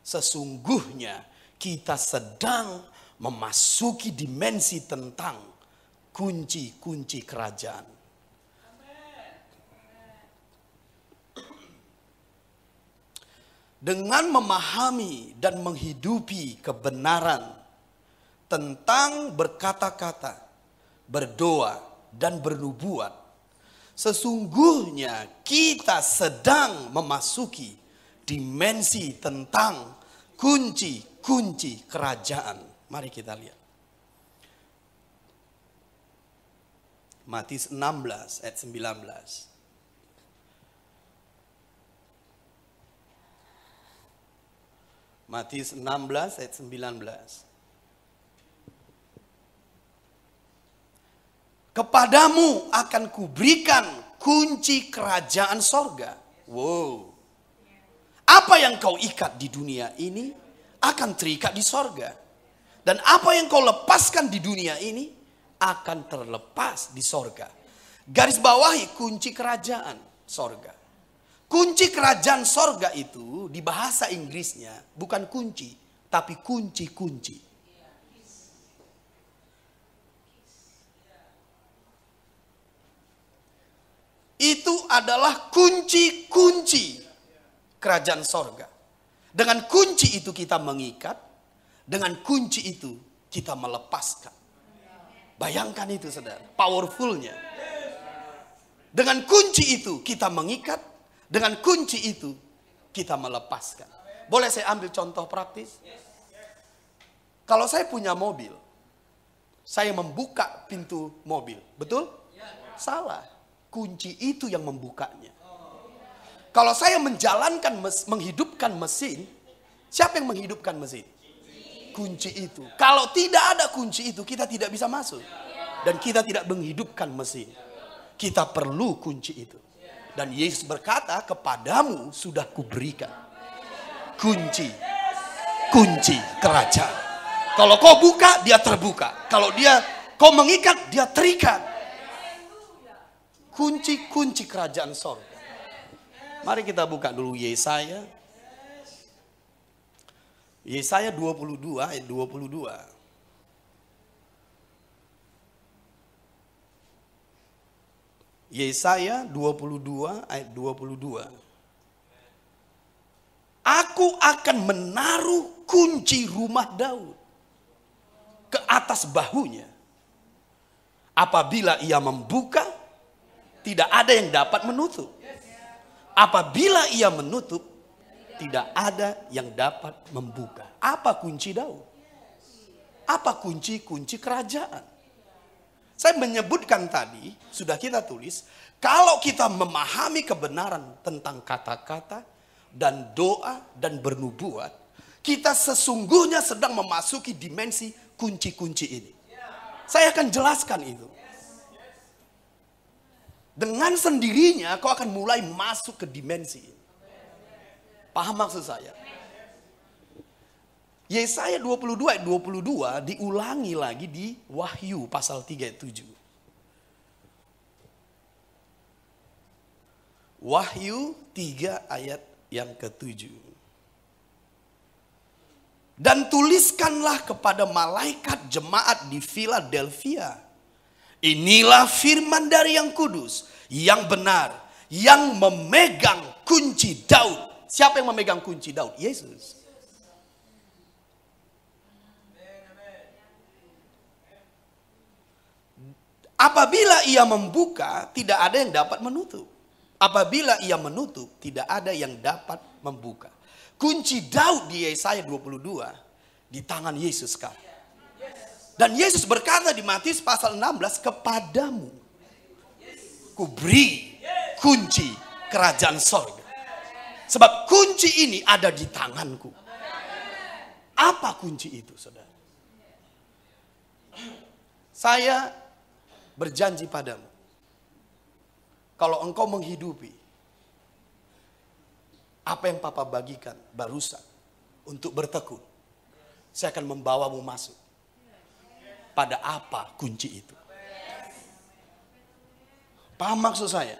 Sesungguhnya kita sedang memasuki dimensi tentang kunci-kunci kerajaan. Dengan memahami dan menghidupi kebenaran tentang berkata-kata, berdoa, dan bernubuat, sesungguhnya kita sedang memasuki dimensi tentang kunci-kunci kerajaan. Mari kita lihat. Matius 16 ayat 19. Matius 16 ayat 19. Kepadamu akan kuberikan kunci kerajaan sorga. Wow. Apa yang kau ikat di dunia ini akan terikat di sorga. Dan apa yang kau lepaskan di dunia ini akan terlepas di sorga. Garis bawahi kunci kerajaan sorga. Kunci kerajaan sorga itu di bahasa Inggrisnya bukan kunci, tapi kunci-kunci. Itu adalah kunci-kunci kerajaan sorga. Dengan kunci itu kita mengikat, dengan kunci itu kita melepaskan. Bayangkan itu saudara, powerfulnya. Dengan kunci itu kita mengikat, dengan kunci itu kita melepaskan. Boleh saya ambil contoh praktis? Kalau saya punya mobil, saya membuka pintu mobil, betul? Salah. Kunci itu yang membukanya. Kalau saya menjalankan, menghidupkan mesin, siapa yang menghidupkan mesin? Kunci itu. Kalau tidak ada kunci itu, kita tidak bisa masuk. Dan kita tidak menghidupkan mesin. Kita perlu kunci itu. Dan Yesus berkata, kepadamu sudah kuberikan kunci. Kunci kerajaan. Kalau kau buka, dia terbuka. Kalau dia kau mengikat, dia terikat. Kunci-kunci kerajaan sorga. Mari kita buka dulu Yesaya. Yesaya 22 ayat 22. Yesaya 22 ayat 22. Aku akan menaruh kunci rumah Daud ke atas bahunya. Apabila ia membuka, tidak ada yang dapat menutup. Apabila ia menutup, tidak ada yang dapat membuka. Apa kunci Daud? Apa kunci-kunci kerajaan? Saya menyebutkan tadi, sudah kita tulis, kalau kita memahami kebenaran tentang kata-kata dan doa dan bernubuat, kita sesungguhnya sedang memasuki dimensi kunci-kunci ini. Saya akan jelaskan itu. Dengan sendirinya kau akan mulai masuk ke dimensi ini. Paham maksud saya? Yesaya 22 ayat 22 diulangi lagi di Wahyu pasal 3 ayat 7. Wahyu 3 ayat yang ke-7. Dan tuliskanlah kepada malaikat jemaat di Philadelphia. Inilah firman dari yang kudus, yang benar, yang memegang kunci Daud. Siapa yang memegang kunci Daud? Yesus. Apabila ia membuka, tidak ada yang dapat menutup. Apabila ia menutup, tidak ada yang dapat membuka. Kunci Daud di Yesaya 22 di tangan Yesus sekarang. Dan Yesus berkata di Matius pasal 16, kepadamu ku beri kunci kerajaan sorga. Sebab kunci ini ada di tanganku. Apa kunci itu saudara? Saya berjanji padamu. Kalau engkau menghidupi apa yang papa bagikan barusan untuk bertekun, saya akan membawamu masuk pada apa kunci itu. Paham maksud saya?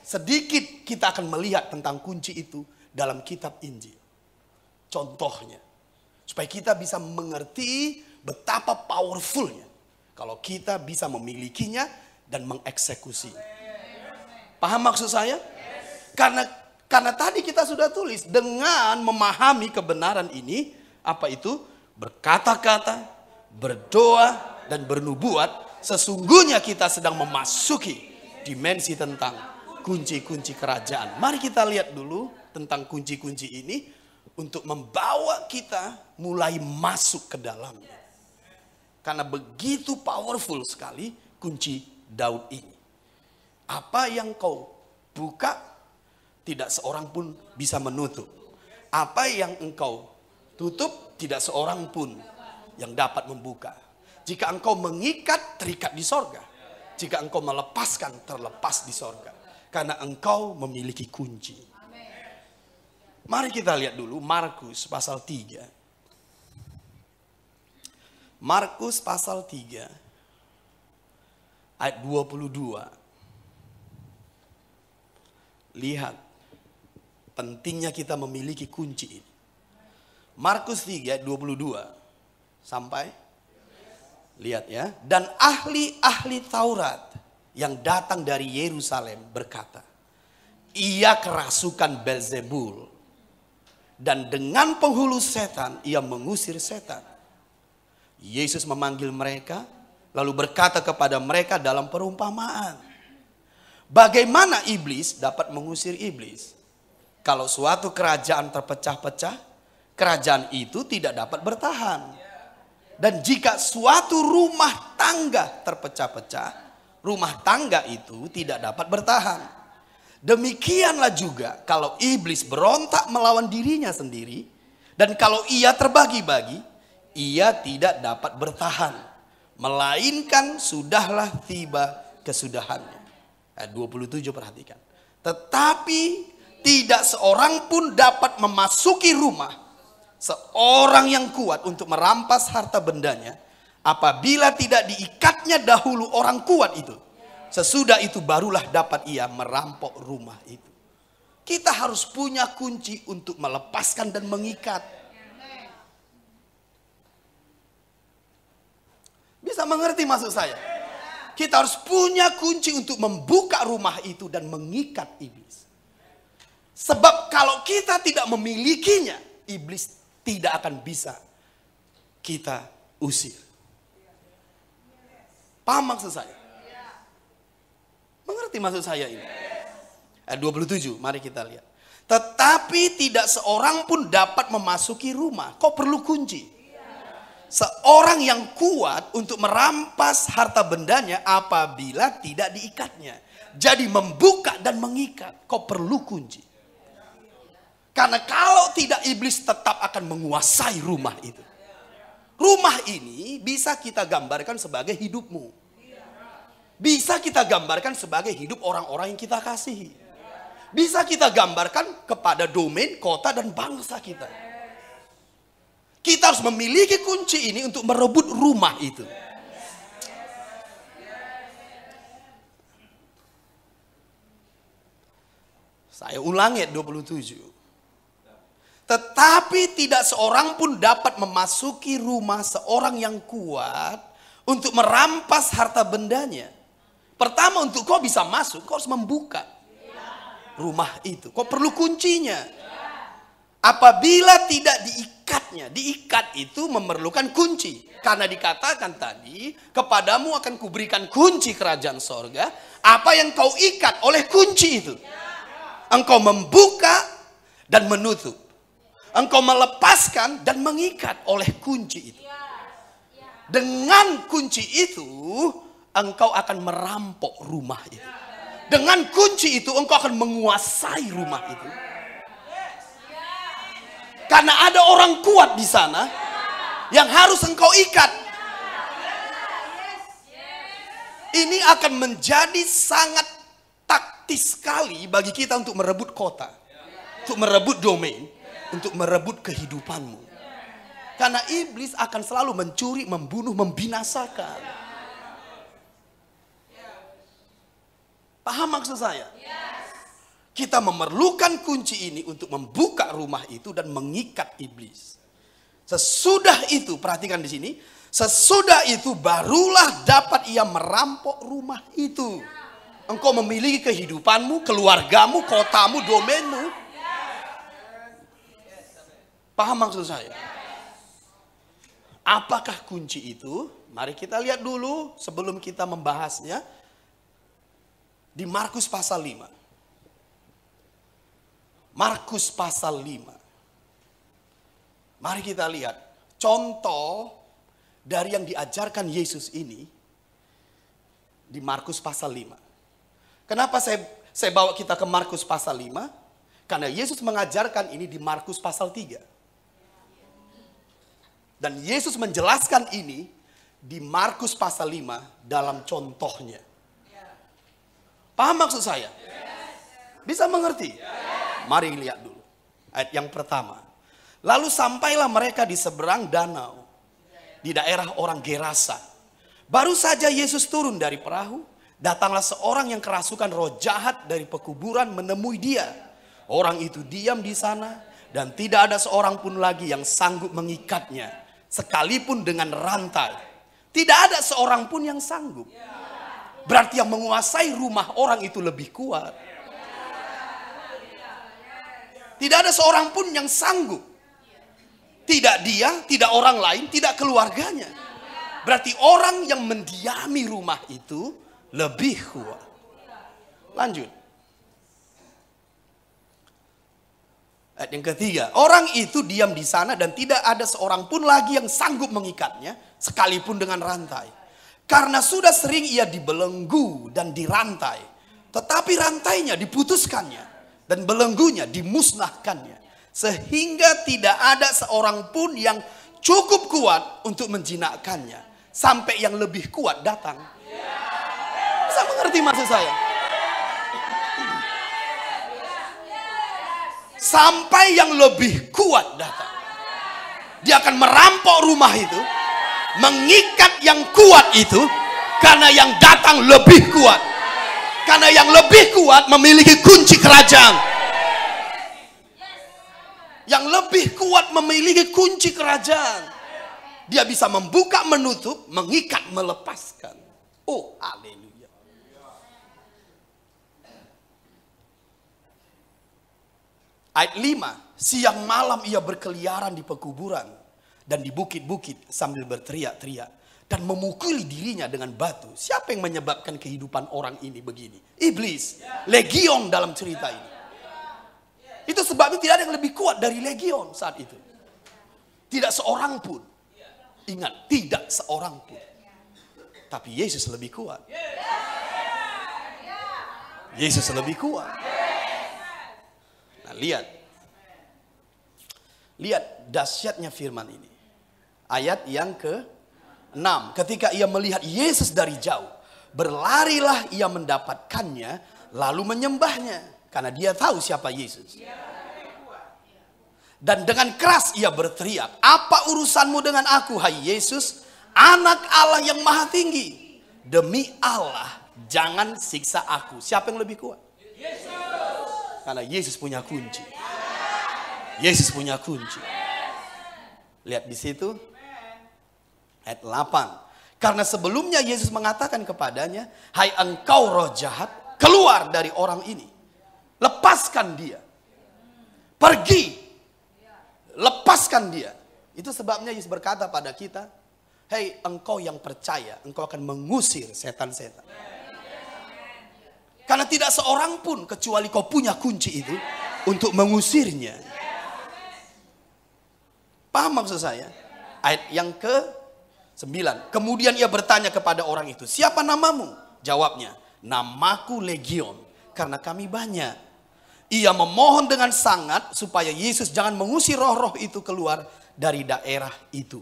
Sedikit kita akan melihat tentang kunci itu dalam kitab Injil. Contohnya, supaya kita bisa mengerti betapa powerfulnya kalau kita bisa memilikinya dan mengeksekusi. Paham maksud saya? Karena karena tadi kita sudah tulis dengan memahami kebenaran ini apa itu berkata-kata, berdoa dan bernubuat sesungguhnya kita sedang memasuki dimensi tentang kunci-kunci kerajaan. Mari kita lihat dulu tentang kunci-kunci ini untuk membawa kita mulai masuk ke dalamnya. Karena begitu powerful sekali kunci Daud ini. Apa yang kau buka, tidak seorang pun bisa menutup. Apa yang engkau tutup, tidak seorang pun yang dapat membuka. Jika engkau mengikat, terikat di sorga. Jika engkau melepaskan, terlepas di sorga. Karena engkau memiliki kunci. Mari kita lihat dulu Markus pasal 3. Markus pasal 3 ayat 22. Lihat pentingnya kita memiliki kunci ini. Markus 3 ayat 22 sampai lihat ya. Dan ahli-ahli Taurat yang datang dari Yerusalem berkata, ia kerasukan Belzebul dan dengan penghulu setan ia mengusir setan. Yesus memanggil mereka lalu berkata kepada mereka dalam perumpamaan, bagaimana iblis dapat mengusir iblis? Kalau suatu kerajaan terpecah-pecah, kerajaan itu tidak dapat bertahan. Dan jika suatu rumah tangga terpecah-pecah, rumah tangga itu tidak dapat bertahan. Demikianlah juga kalau iblis berontak melawan dirinya sendiri dan kalau ia terbagi-bagi, ia tidak dapat bertahan. Melainkan sudahlah tiba kesudahannya. Ayat 27 perhatikan. Tetapi tidak seorang pun dapat memasuki rumah seorang yang kuat untuk merampas harta bendanya Apabila tidak diikatnya dahulu orang kuat itu. Sesudah itu barulah dapat ia merampok rumah itu. Kita harus punya kunci untuk melepaskan dan mengikat. Bisa mengerti maksud saya? Kita harus punya kunci untuk membuka rumah itu dan mengikat iblis. Sebab kalau kita tidak memilikinya, iblis tidak akan bisa kita usir. Paham maksud saya? Mengerti maksud saya ini? Ayat 27, mari kita lihat. Tetapi tidak seorang pun dapat memasuki rumah. Kok perlu kunci? Seorang yang kuat untuk merampas harta bendanya apabila tidak diikatnya. Jadi membuka dan mengikat. Kok perlu kunci? Karena kalau tidak iblis tetap akan menguasai rumah itu. Rumah ini bisa kita gambarkan sebagai hidupmu. Bisa kita gambarkan sebagai hidup orang-orang yang kita kasihi. Bisa kita gambarkan kepada domain, kota, dan bangsa kita. Kita harus memiliki kunci ini untuk merebut rumah itu. Saya ulangi ayat 27. Tetapi tidak seorang pun dapat memasuki rumah seorang yang kuat untuk merampas harta bendanya. Pertama untuk kau bisa masuk, kau harus membuka rumah itu. Kau perlu kuncinya. Apabila tidak diikatnya, diikat itu memerlukan kunci. Karena dikatakan tadi, kepadamu akan kuberikan kunci kerajaan sorga. Apa yang kau ikat oleh kunci itu. Engkau membuka dan menutup engkau melepaskan dan mengikat oleh kunci itu. Dengan kunci itu, engkau akan merampok rumah itu. Dengan kunci itu, engkau akan menguasai rumah itu. Karena ada orang kuat di sana yang harus engkau ikat. Ini akan menjadi sangat taktis sekali bagi kita untuk merebut kota, untuk merebut domain untuk merebut kehidupanmu. Karena iblis akan selalu mencuri, membunuh, membinasakan. Paham maksud saya? Kita memerlukan kunci ini untuk membuka rumah itu dan mengikat iblis. Sesudah itu, perhatikan di sini, sesudah itu barulah dapat ia merampok rumah itu. Engkau memiliki kehidupanmu, keluargamu, kotamu, domainmu. Paham maksud saya? Apakah kunci itu? Mari kita lihat dulu sebelum kita membahasnya. Di Markus pasal 5. Markus pasal 5. Mari kita lihat contoh dari yang diajarkan Yesus ini di Markus pasal 5. Kenapa saya saya bawa kita ke Markus pasal 5? Karena Yesus mengajarkan ini di Markus pasal 3. Dan Yesus menjelaskan ini di Markus pasal 5 dalam contohnya. Paham maksud saya? Bisa mengerti? Mari lihat dulu. Ayat yang pertama. Lalu sampailah mereka di seberang danau. Di daerah orang Gerasa. Baru saja Yesus turun dari perahu. Datanglah seorang yang kerasukan roh jahat dari pekuburan menemui dia. Orang itu diam di sana dan tidak ada seorang pun lagi yang sanggup mengikatnya. Sekalipun dengan rantai. Tidak ada seorang pun yang sanggup. Berarti yang menguasai rumah orang itu lebih kuat. Tidak ada seorang pun yang sanggup. Tidak dia, tidak orang lain, tidak keluarganya. Berarti orang yang mendiami rumah itu lebih kuat. Lanjut. Ayat yang ketiga, orang itu diam di sana dan tidak ada seorang pun lagi yang sanggup mengikatnya, sekalipun dengan rantai. Karena sudah sering ia dibelenggu dan dirantai, tetapi rantainya diputuskannya dan belenggunya dimusnahkannya. Sehingga tidak ada seorang pun yang cukup kuat untuk menjinakkannya. Sampai yang lebih kuat datang. Bisa mengerti maksud saya? Sampai yang lebih kuat datang. Dia akan merampok rumah itu. Mengikat yang kuat itu. Karena yang datang lebih kuat. Karena yang lebih kuat memiliki kunci kerajaan. Yang lebih kuat memiliki kunci kerajaan. Dia bisa membuka, menutup, mengikat, melepaskan. Oh, haleluya. Ayat 5, siang malam ia berkeliaran di pekuburan dan di bukit-bukit sambil berteriak-teriak dan memukuli dirinya dengan batu. Siapa yang menyebabkan kehidupan orang ini begini? Iblis, legion dalam cerita ini. Itu sebabnya tidak ada yang lebih kuat dari legion saat itu. Tidak seorang pun. Ingat, tidak seorang pun. Tapi Yesus lebih kuat. Yesus lebih kuat. Nah, lihat. Lihat dahsyatnya firman ini. Ayat yang ke-6. Ketika ia melihat Yesus dari jauh, berlarilah ia mendapatkannya lalu menyembahnya karena dia tahu siapa Yesus. Dan dengan keras ia berteriak, "Apa urusanmu dengan aku, hai Yesus, anak Allah yang maha tinggi? Demi Allah, jangan siksa aku." Siapa yang lebih kuat? Karena Yesus punya kunci. Yesus punya kunci. Lihat di situ. Ayat 8. Karena sebelumnya Yesus mengatakan kepadanya, "Hai engkau roh jahat, keluar dari orang ini. Lepaskan dia. Pergi. Lepaskan dia." Itu sebabnya Yesus berkata pada kita, "Hei engkau yang percaya, engkau akan mengusir setan-setan." Karena tidak seorang pun kecuali kau punya kunci itu untuk mengusirnya. Paham maksud saya? Ayat yang ke sembilan. Kemudian ia bertanya kepada orang itu, siapa namamu? Jawabnya, namaku Legion, karena kami banyak. Ia memohon dengan sangat supaya Yesus jangan mengusir roh-roh itu keluar dari daerah itu.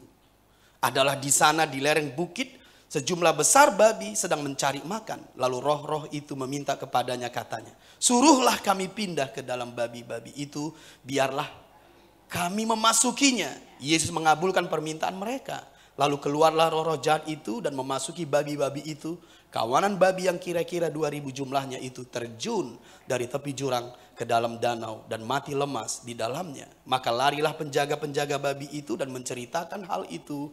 Adalah di sana di lereng bukit sejumlah besar babi sedang mencari makan. Lalu roh-roh itu meminta kepadanya katanya, suruhlah kami pindah ke dalam babi-babi itu, biarlah kami memasukinya. Yesus mengabulkan permintaan mereka. Lalu keluarlah roh-roh jahat itu dan memasuki babi-babi itu. Kawanan babi yang kira-kira 2000 jumlahnya itu terjun dari tepi jurang ke dalam danau dan mati lemas di dalamnya. Maka larilah penjaga-penjaga babi itu dan menceritakan hal itu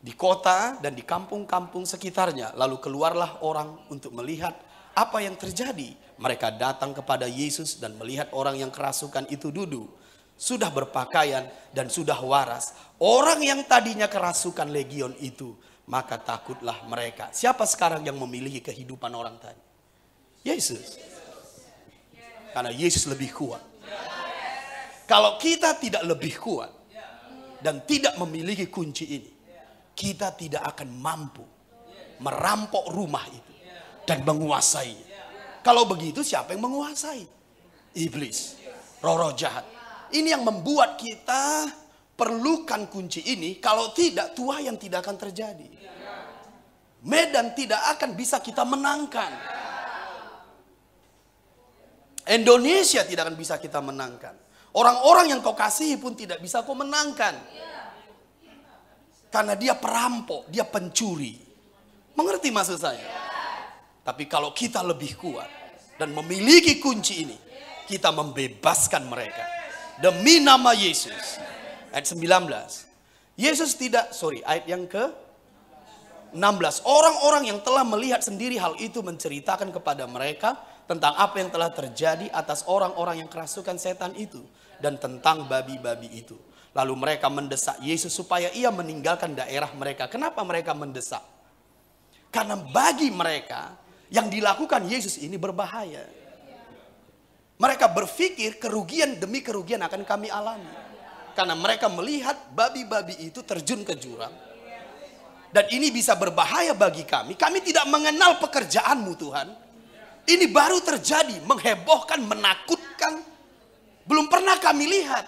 di kota dan di kampung-kampung sekitarnya. Lalu keluarlah orang untuk melihat apa yang terjadi. Mereka datang kepada Yesus dan melihat orang yang kerasukan itu duduk sudah berpakaian dan sudah waras. Orang yang tadinya kerasukan legion itu, maka takutlah mereka. Siapa sekarang yang memiliki kehidupan orang tadi? Yesus. Karena Yesus lebih kuat. Kalau kita tidak lebih kuat dan tidak memiliki kunci ini, kita tidak akan mampu merampok rumah itu dan menguasainya. Kalau begitu siapa yang menguasai? Iblis, roh-roh jahat. Ini yang membuat kita perlukan kunci ini. Kalau tidak, tua yang tidak akan terjadi. Medan tidak akan bisa kita menangkan. Indonesia tidak akan bisa kita menangkan. Orang-orang yang kau kasihi pun tidak bisa kau menangkan. Karena dia perampok, dia pencuri. Mengerti maksud saya? Tapi kalau kita lebih kuat dan memiliki kunci ini, kita membebaskan mereka. Demi nama Yesus. Ayat 19. Yesus tidak, sorry, ayat yang ke 16. Orang-orang yang telah melihat sendiri hal itu menceritakan kepada mereka tentang apa yang telah terjadi atas orang-orang yang kerasukan setan itu dan tentang babi-babi itu. Lalu mereka mendesak Yesus supaya ia meninggalkan daerah mereka. Kenapa mereka mendesak? Karena bagi mereka yang dilakukan Yesus ini berbahaya. Mereka berpikir kerugian demi kerugian akan kami alami. Karena mereka melihat babi-babi itu terjun ke jurang. Dan ini bisa berbahaya bagi kami. Kami tidak mengenal pekerjaanmu Tuhan. Ini baru terjadi, menghebohkan, menakutkan. Belum pernah kami lihat.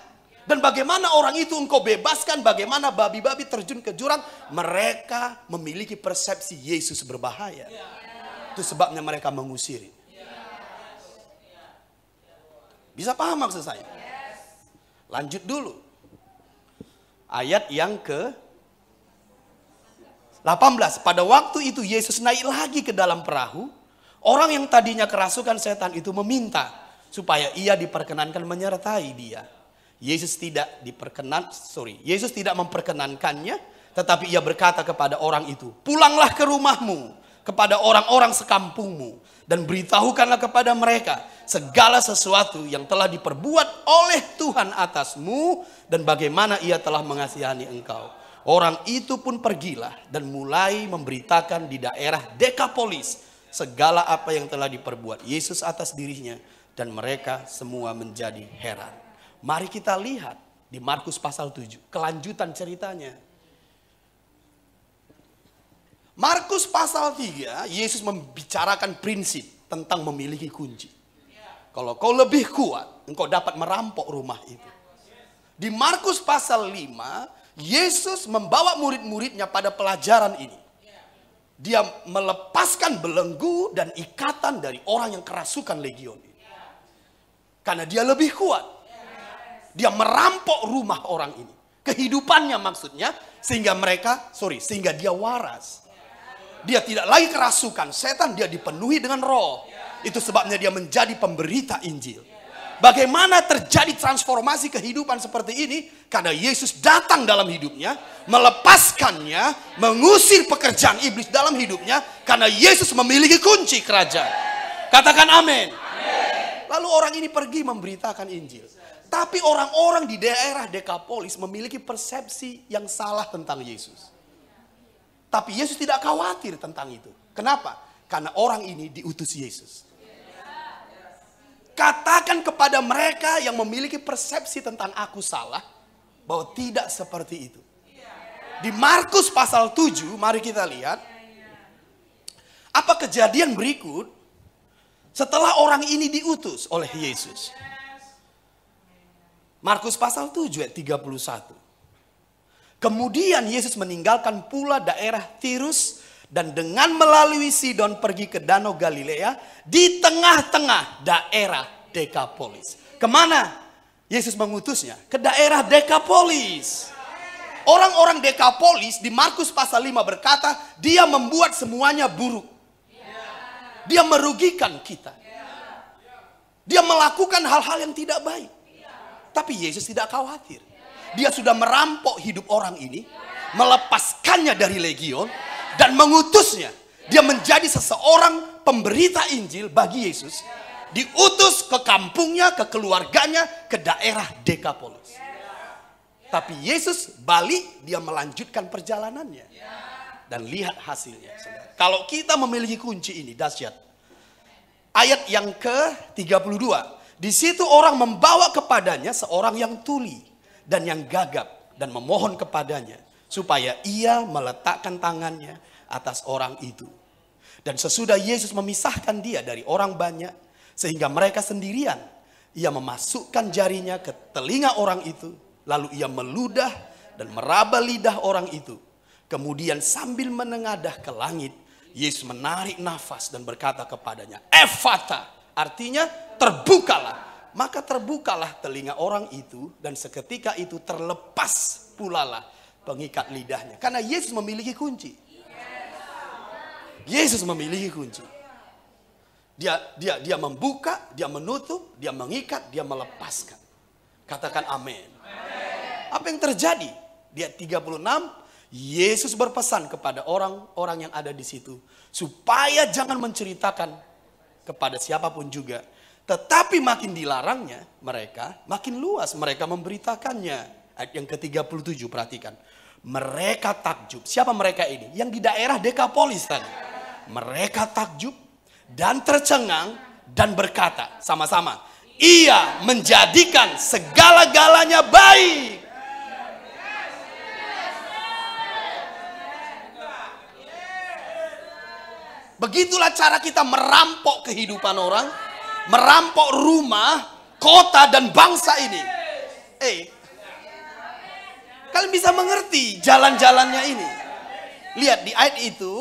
Dan bagaimana orang itu engkau bebaskan, bagaimana babi-babi terjun ke jurang, mereka memiliki persepsi Yesus berbahaya. Itu sebabnya mereka mengusiri. Bisa paham maksud saya? Lanjut dulu. Ayat yang ke 18. Pada waktu itu Yesus naik lagi ke dalam perahu. Orang yang tadinya kerasukan setan itu meminta supaya ia diperkenankan menyertai dia. Yesus tidak diperkenan, sorry, Yesus tidak memperkenankannya, tetapi ia berkata kepada orang itu, pulanglah ke rumahmu, kepada orang-orang sekampungmu, dan beritahukanlah kepada mereka segala sesuatu yang telah diperbuat oleh Tuhan atasmu, dan bagaimana ia telah mengasihani engkau. Orang itu pun pergilah dan mulai memberitakan di daerah Dekapolis segala apa yang telah diperbuat Yesus atas dirinya, dan mereka semua menjadi heran. Mari kita lihat di Markus pasal 7, kelanjutan ceritanya. Markus pasal 3, Yesus membicarakan prinsip tentang memiliki kunci. Kalau kau lebih kuat, engkau dapat merampok rumah itu. Di Markus pasal 5, Yesus membawa murid-muridnya pada pelajaran ini. Dia melepaskan belenggu dan ikatan dari orang yang kerasukan legion ini. Karena dia lebih kuat. Dia merampok rumah orang ini. Kehidupannya maksudnya sehingga mereka, sorry, sehingga dia waras. Dia tidak lagi kerasukan, setan dia dipenuhi dengan roh. Itu sebabnya dia menjadi pemberita Injil. Bagaimana terjadi transformasi kehidupan seperti ini? Karena Yesus datang dalam hidupnya, melepaskannya, mengusir pekerjaan iblis dalam hidupnya, karena Yesus memiliki kunci kerajaan. Katakan amin. Lalu orang ini pergi memberitakan Injil. Tapi orang-orang di daerah Dekapolis memiliki persepsi yang salah tentang Yesus. Tapi Yesus tidak khawatir tentang itu. Kenapa? Karena orang ini diutus Yesus. Katakan kepada mereka yang memiliki persepsi tentang aku salah, bahwa tidak seperti itu. Di Markus pasal 7, mari kita lihat. Apa kejadian berikut setelah orang ini diutus oleh Yesus? Markus pasal 7 ayat 31. Kemudian Yesus meninggalkan pula daerah Tirus dan dengan melalui Sidon pergi ke Danau Galilea di tengah-tengah daerah Dekapolis. Ke mana Yesus mengutusnya? Ke daerah Dekapolis. Orang-orang Dekapolis di Markus pasal 5 berkata, dia membuat semuanya buruk. Dia merugikan kita. Dia melakukan hal-hal yang tidak baik. Tapi Yesus tidak khawatir. Dia sudah merampok hidup orang ini, melepaskannya dari legion, dan mengutusnya. Dia menjadi seseorang pemberita Injil bagi Yesus. Diutus ke kampungnya, ke keluarganya, ke daerah Dekapolis. Tapi Yesus balik, dia melanjutkan perjalanannya. Dan lihat hasilnya. Kalau kita memiliki kunci ini, dahsyat. Ayat yang ke-32. Di situ orang membawa kepadanya seorang yang tuli dan yang gagap dan memohon kepadanya supaya ia meletakkan tangannya atas orang itu. Dan sesudah Yesus memisahkan dia dari orang banyak sehingga mereka sendirian, ia memasukkan jarinya ke telinga orang itu, lalu ia meludah dan meraba lidah orang itu. Kemudian sambil menengadah ke langit, Yesus menarik nafas dan berkata kepadanya, Efata, artinya terbukalah. Maka terbukalah telinga orang itu dan seketika itu terlepas pulalah pengikat lidahnya. Karena Yesus memiliki kunci. Yesus memiliki kunci. Dia dia dia membuka, dia menutup, dia mengikat, dia melepaskan. Katakan amin. Apa yang terjadi? Dia 36 Yesus berpesan kepada orang-orang yang ada di situ supaya jangan menceritakan kepada siapa pun juga. Tetapi makin dilarangnya mereka, makin luas mereka memberitakannya. Ayat yang ke-37 perhatikan. Mereka takjub. Siapa mereka ini? Yang di daerah Dekapolis tadi. Mereka takjub dan tercengang dan berkata sama-sama. Ia menjadikan segala-galanya baik. Begitulah cara kita merampok kehidupan orang, merampok rumah, kota dan bangsa ini. Eh, kalian bisa mengerti jalan-jalannya ini. Lihat di ayat itu,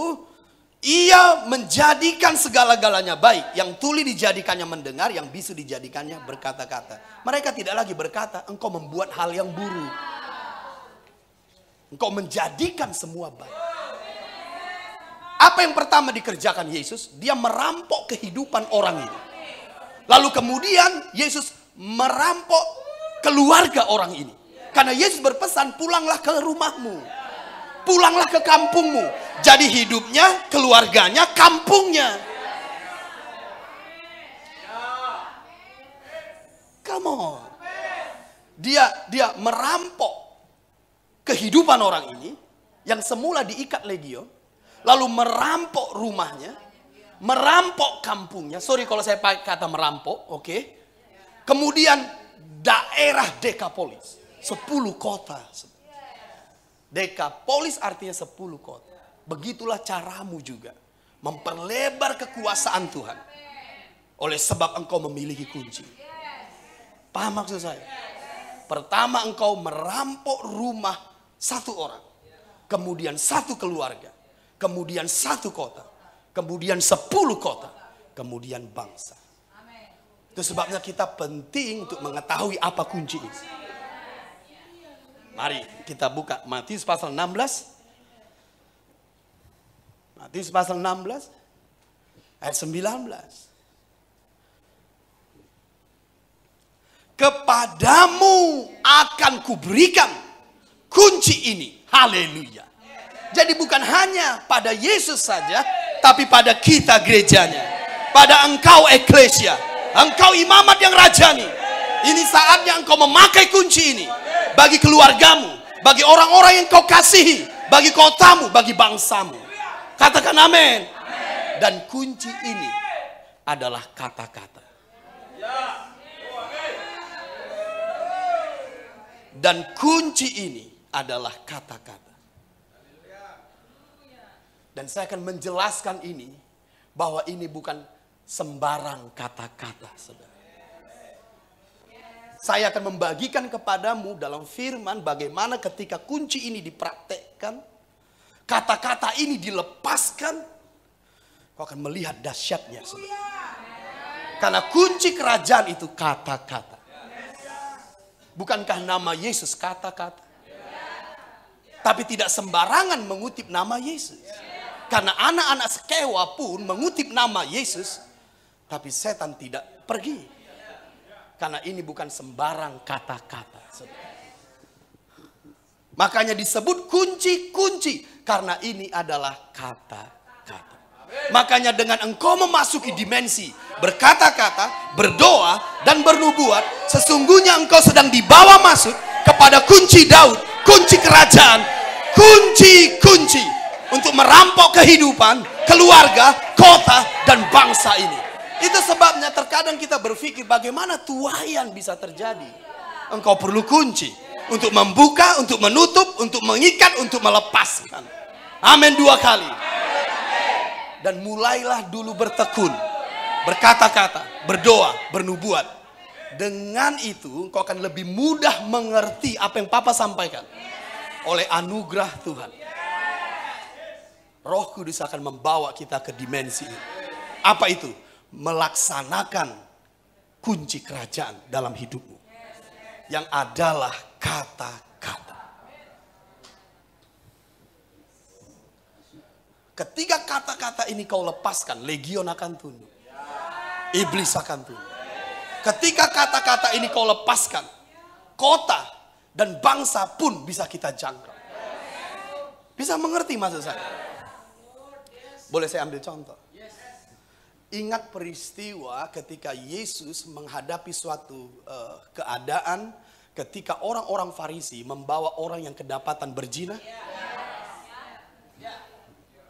ia menjadikan segala-galanya baik. Yang tuli dijadikannya mendengar, yang bisu dijadikannya berkata-kata. Mereka tidak lagi berkata, engkau membuat hal yang buruk. Engkau menjadikan semua baik. Apa yang pertama dikerjakan Yesus? Dia merampok kehidupan orang ini. Lalu kemudian Yesus merampok keluarga orang ini. Karena Yesus berpesan pulanglah ke rumahmu. Pulanglah ke kampungmu. Jadi hidupnya, keluarganya, kampungnya. Come on. Dia dia merampok kehidupan orang ini yang semula diikat legion lalu merampok rumahnya, merampok kampungnya. Sorry kalau saya pakai kata merampok, oke. Okay? Kemudian daerah Dekapolis, 10 kota. Dekapolis artinya 10 kota. Begitulah caramu juga memperlebar kekuasaan Tuhan. Oleh sebab engkau memiliki kunci. Paham maksud saya? Pertama engkau merampok rumah satu orang. Kemudian satu keluarga kemudian satu kota, kemudian sepuluh kota, kemudian bangsa. Itu sebabnya kita penting untuk mengetahui apa kunci ini. Mari kita buka Matius pasal 16. Matius pasal 16 ayat 19. Kepadamu akan kuberikan kunci ini. Haleluya. Jadi bukan hanya pada Yesus saja, tapi pada kita gerejanya. Pada engkau eklesia. Engkau imamat yang rajani. Ini saatnya engkau memakai kunci ini. Bagi keluargamu. Bagi orang-orang yang kau kasihi. Bagi kotamu, bagi bangsamu. Katakan amin. Dan kunci ini adalah kata-kata. Dan kunci ini adalah kata-kata. Dan saya akan menjelaskan ini bahwa ini bukan sembarang kata-kata, saudara. Saya akan membagikan kepadamu dalam firman bagaimana ketika kunci ini dipraktekkan, kata-kata ini dilepaskan, kau akan melihat dahsyatnya, saudara. Karena kunci kerajaan itu kata-kata. Bukankah nama Yesus kata-kata? Tapi tidak sembarangan mengutip nama Yesus. Karena anak-anak sekewa pun mengutip nama Yesus, tapi setan tidak pergi. Karena ini bukan sembarang kata-kata. Makanya disebut kunci-kunci. Karena ini adalah kata-kata. Makanya dengan engkau memasuki dimensi berkata-kata, berdoa, dan bernubuat. Sesungguhnya engkau sedang dibawa masuk kepada kunci Daud. Kunci kerajaan. Kunci-kunci untuk merampok kehidupan, keluarga, kota, dan bangsa ini. Itu sebabnya terkadang kita berpikir bagaimana tuayan bisa terjadi. Engkau perlu kunci untuk membuka, untuk menutup, untuk mengikat, untuk melepaskan. Amin dua kali. Dan mulailah dulu bertekun, berkata-kata, berdoa, bernubuat. Dengan itu engkau akan lebih mudah mengerti apa yang Papa sampaikan. Oleh anugerah Tuhan. Roh Kudus akan membawa kita ke dimensi ini. Apa itu? Melaksanakan kunci kerajaan dalam hidupmu. Yang adalah kata-kata. Ketika kata-kata ini kau lepaskan, legion akan tunduk. Iblis akan tunduk. Ketika kata-kata ini kau lepaskan, kota dan bangsa pun bisa kita jangkau. Bisa mengerti maksud saya? Boleh saya ambil contoh? Ingat peristiwa ketika Yesus menghadapi suatu uh, keadaan ketika orang-orang Farisi membawa orang yang kedapatan berzina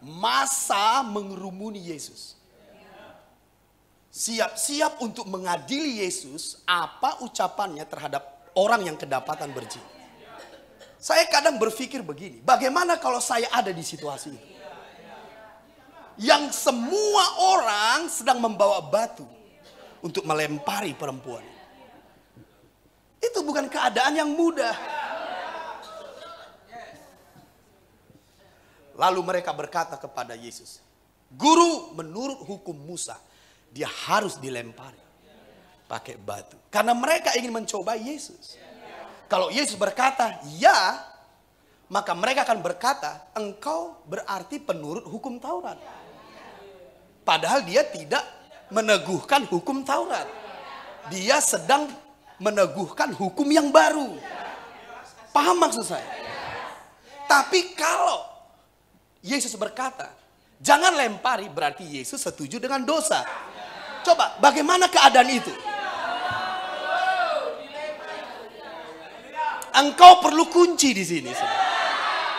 masa mengerumuni Yesus. Siap-siap untuk mengadili Yesus apa ucapannya terhadap orang yang kedapatan berzina. Saya kadang berpikir begini, bagaimana kalau saya ada di situasi itu? Yang semua orang sedang membawa batu untuk melempari perempuan. Itu bukan keadaan yang mudah. Lalu mereka berkata kepada Yesus, Guru menurut hukum Musa, dia harus dilempari pakai batu. Karena mereka ingin mencoba Yesus. Kalau Yesus berkata, ya, maka mereka akan berkata, engkau berarti penurut hukum Taurat. Padahal dia tidak meneguhkan hukum Taurat. Dia sedang meneguhkan hukum yang baru. Paham maksud saya? Tapi kalau Yesus berkata, jangan lempari berarti Yesus setuju dengan dosa. Coba, bagaimana keadaan itu? Engkau perlu kunci di sini.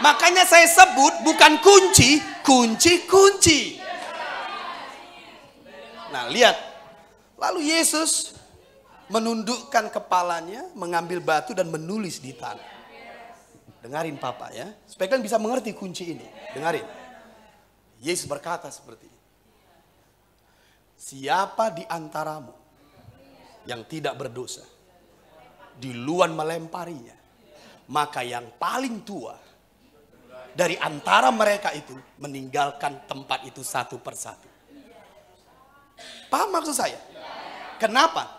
Makanya saya sebut bukan kunci, kunci-kunci. Nah, lihat. Lalu Yesus menundukkan kepalanya, mengambil batu dan menulis di tanah. Dengarin papa ya. Supaya kalian bisa mengerti kunci ini. Dengarin. Yesus berkata seperti ini. Siapa di antaramu yang tidak berdosa. Di luar melemparinya. Maka yang paling tua dari antara mereka itu meninggalkan tempat itu satu persatu. Paham maksud saya? Kenapa?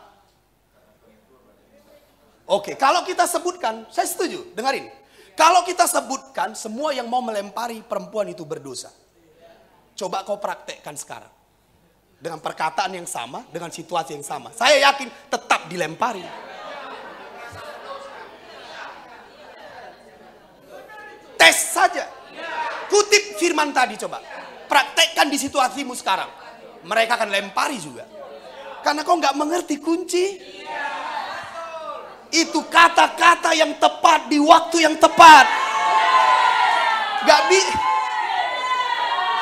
Oke, kalau kita sebutkan, saya setuju, dengarin. Kalau kita sebutkan semua yang mau melempari perempuan itu berdosa. Coba kau praktekkan sekarang. Dengan perkataan yang sama, dengan situasi yang sama. Saya yakin tetap dilempari. Tes saja. Kutip firman tadi coba. Praktekkan di situasimu sekarang. Mereka akan lempari juga. Karena kau nggak mengerti kunci itu kata-kata yang tepat di waktu yang tepat. Gak bi.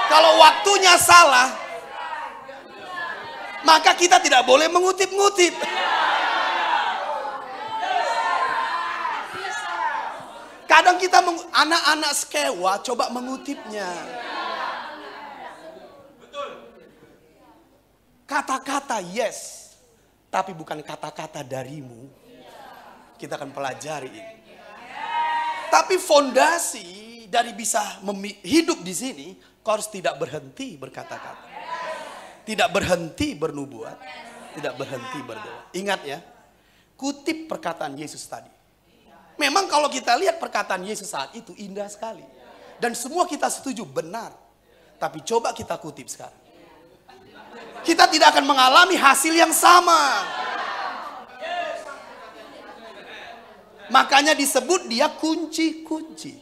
Kalau waktunya salah, maka kita tidak boleh mengutip-ngutip. Kadang kita anak-anak sekewa coba mengutipnya. Kata-kata yes, tapi bukan kata-kata darimu kita akan pelajari ini. Tapi fondasi dari bisa hidup di sini, kau harus tidak berhenti berkata-kata. Tidak berhenti bernubuat, tidak berhenti berdoa. Ingat ya, kutip perkataan Yesus tadi. Memang kalau kita lihat perkataan Yesus saat itu indah sekali. Dan semua kita setuju benar. Tapi coba kita kutip sekarang. Kita tidak akan mengalami hasil yang sama. Makanya disebut dia kunci-kunci.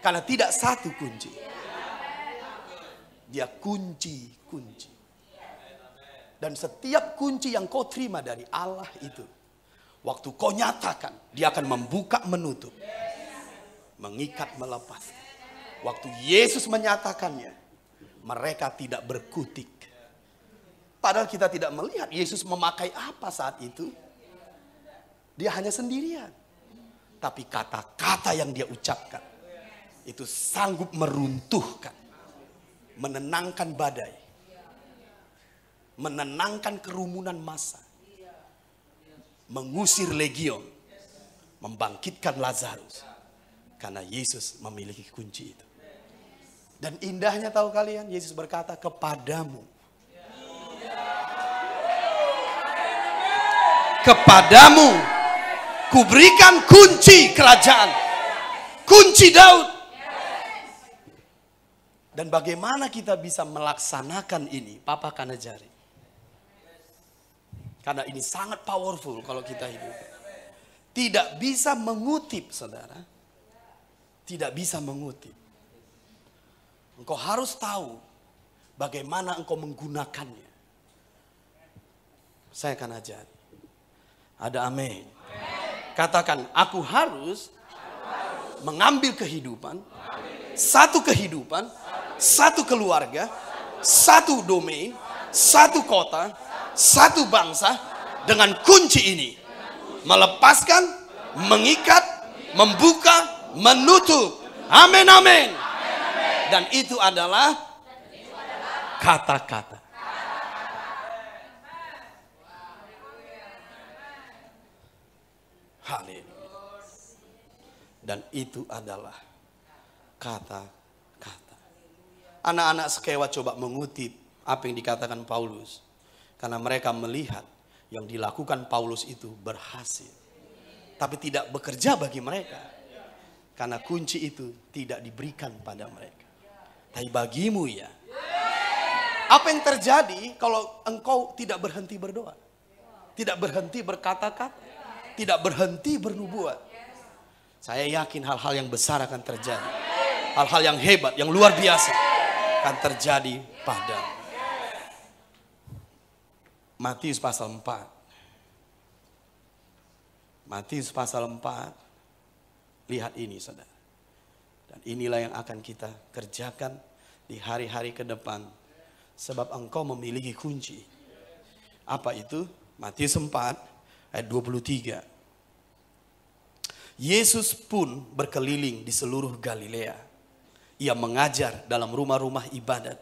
Karena tidak satu kunci. Dia kunci-kunci. Dan setiap kunci yang kau terima dari Allah itu. Waktu kau nyatakan, dia akan membuka menutup. Mengikat melepas. Waktu Yesus menyatakannya, mereka tidak berkutik. Padahal kita tidak melihat Yesus memakai apa saat itu. Dia hanya sendirian. Tapi kata-kata yang dia ucapkan itu sanggup meruntuhkan, menenangkan badai, menenangkan kerumunan massa, mengusir legion, membangkitkan Lazarus. Karena Yesus memiliki kunci itu. Dan indahnya tahu kalian, Yesus berkata kepadamu. kepadamu kuberikan kunci kerajaan. Kunci Daud. Dan bagaimana kita bisa melaksanakan ini? Papa akan ajari. Karena ini sangat powerful kalau kita hidup. Tidak bisa mengutip, saudara. Tidak bisa mengutip. Engkau harus tahu bagaimana engkau menggunakannya. Saya akan ajari. Ada amin. Katakan, aku harus mengambil kehidupan, satu kehidupan, satu keluarga, satu domain, satu kota, satu bangsa dengan kunci ini. Melepaskan, mengikat, membuka, menutup. Amin, amin. Dan itu adalah kata-kata. Haleluya. Dan itu adalah kata-kata. Anak-anak sekewa coba mengutip apa yang dikatakan Paulus. Karena mereka melihat yang dilakukan Paulus itu berhasil. Tapi tidak bekerja bagi mereka. Karena kunci itu tidak diberikan pada mereka. Tapi bagimu ya. Apa yang terjadi kalau engkau tidak berhenti berdoa? Tidak berhenti berkata-kata? Tidak berhenti bernubuat? Saya yakin hal-hal yang besar akan terjadi. Hal-hal yang hebat, yang luar biasa akan terjadi padamu. Matius pasal 4. Matius pasal 4. Lihat ini saudara. Dan inilah yang akan kita kerjakan di hari-hari ke depan. Sebab engkau memiliki kunci. Apa itu? Matius 4 ayat 23. Yesus pun berkeliling di seluruh Galilea. Ia mengajar dalam rumah-rumah ibadat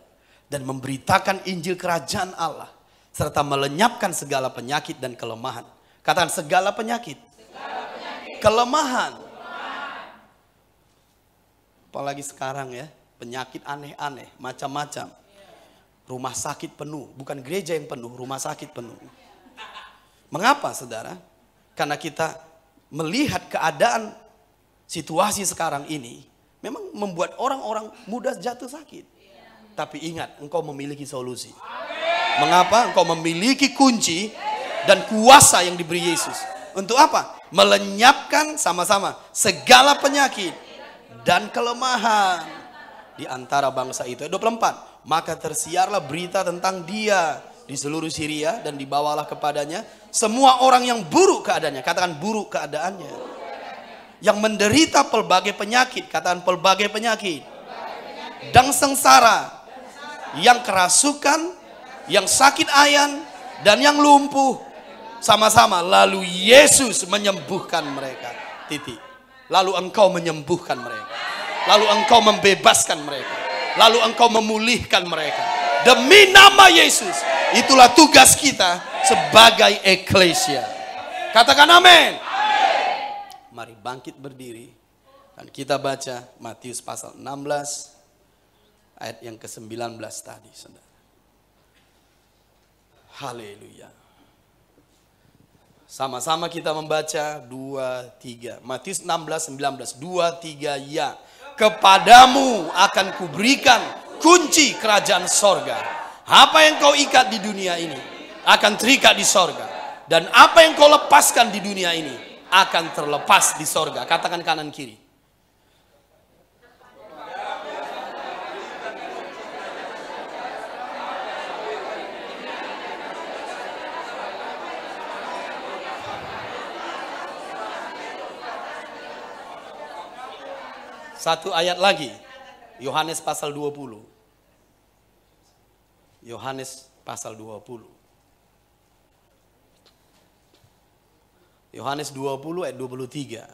dan memberitakan Injil Kerajaan Allah serta melenyapkan segala penyakit dan kelemahan. Katakan segala penyakit. Segala penyakit. Kelemahan. kelemahan. Apalagi sekarang ya, penyakit aneh-aneh, macam-macam. Rumah sakit penuh, bukan gereja yang penuh, rumah sakit penuh. Mengapa saudara? Karena kita melihat keadaan situasi sekarang ini memang membuat orang-orang mudah jatuh sakit. Tapi ingat, engkau memiliki solusi. Mengapa? Engkau memiliki kunci dan kuasa yang diberi Yesus. Untuk apa? Melenyapkan sama-sama segala penyakit dan kelemahan di antara bangsa itu. 24. Maka tersiarlah berita tentang dia di seluruh Syria dan dibawalah kepadanya semua orang yang buruk keadaannya. Katakan buruk keadaannya. Yang menderita pelbagai penyakit. Katakan pelbagai penyakit. Dan sengsara. Yang kerasukan yang sakit ayan, dan yang lumpuh sama-sama. Lalu Yesus menyembuhkan mereka. Titik. Lalu engkau menyembuhkan mereka. Lalu engkau membebaskan mereka. Lalu engkau memulihkan mereka. Demi nama Yesus. Itulah tugas kita sebagai eklesia. Katakan amin. Mari bangkit berdiri. Dan kita baca Matius pasal 16 ayat yang ke-19 tadi. Haleluya. Sama-sama kita membaca 2 3. Matius 16 19. 2 3 ya. Kepadamu akan kuberikan kunci kerajaan sorga. Apa yang kau ikat di dunia ini akan terikat di sorga. Dan apa yang kau lepaskan di dunia ini akan terlepas di sorga. Katakan kanan kiri. Satu ayat lagi. Yohanes pasal 20. Yohanes pasal 20. Yohanes 20 ayat 23.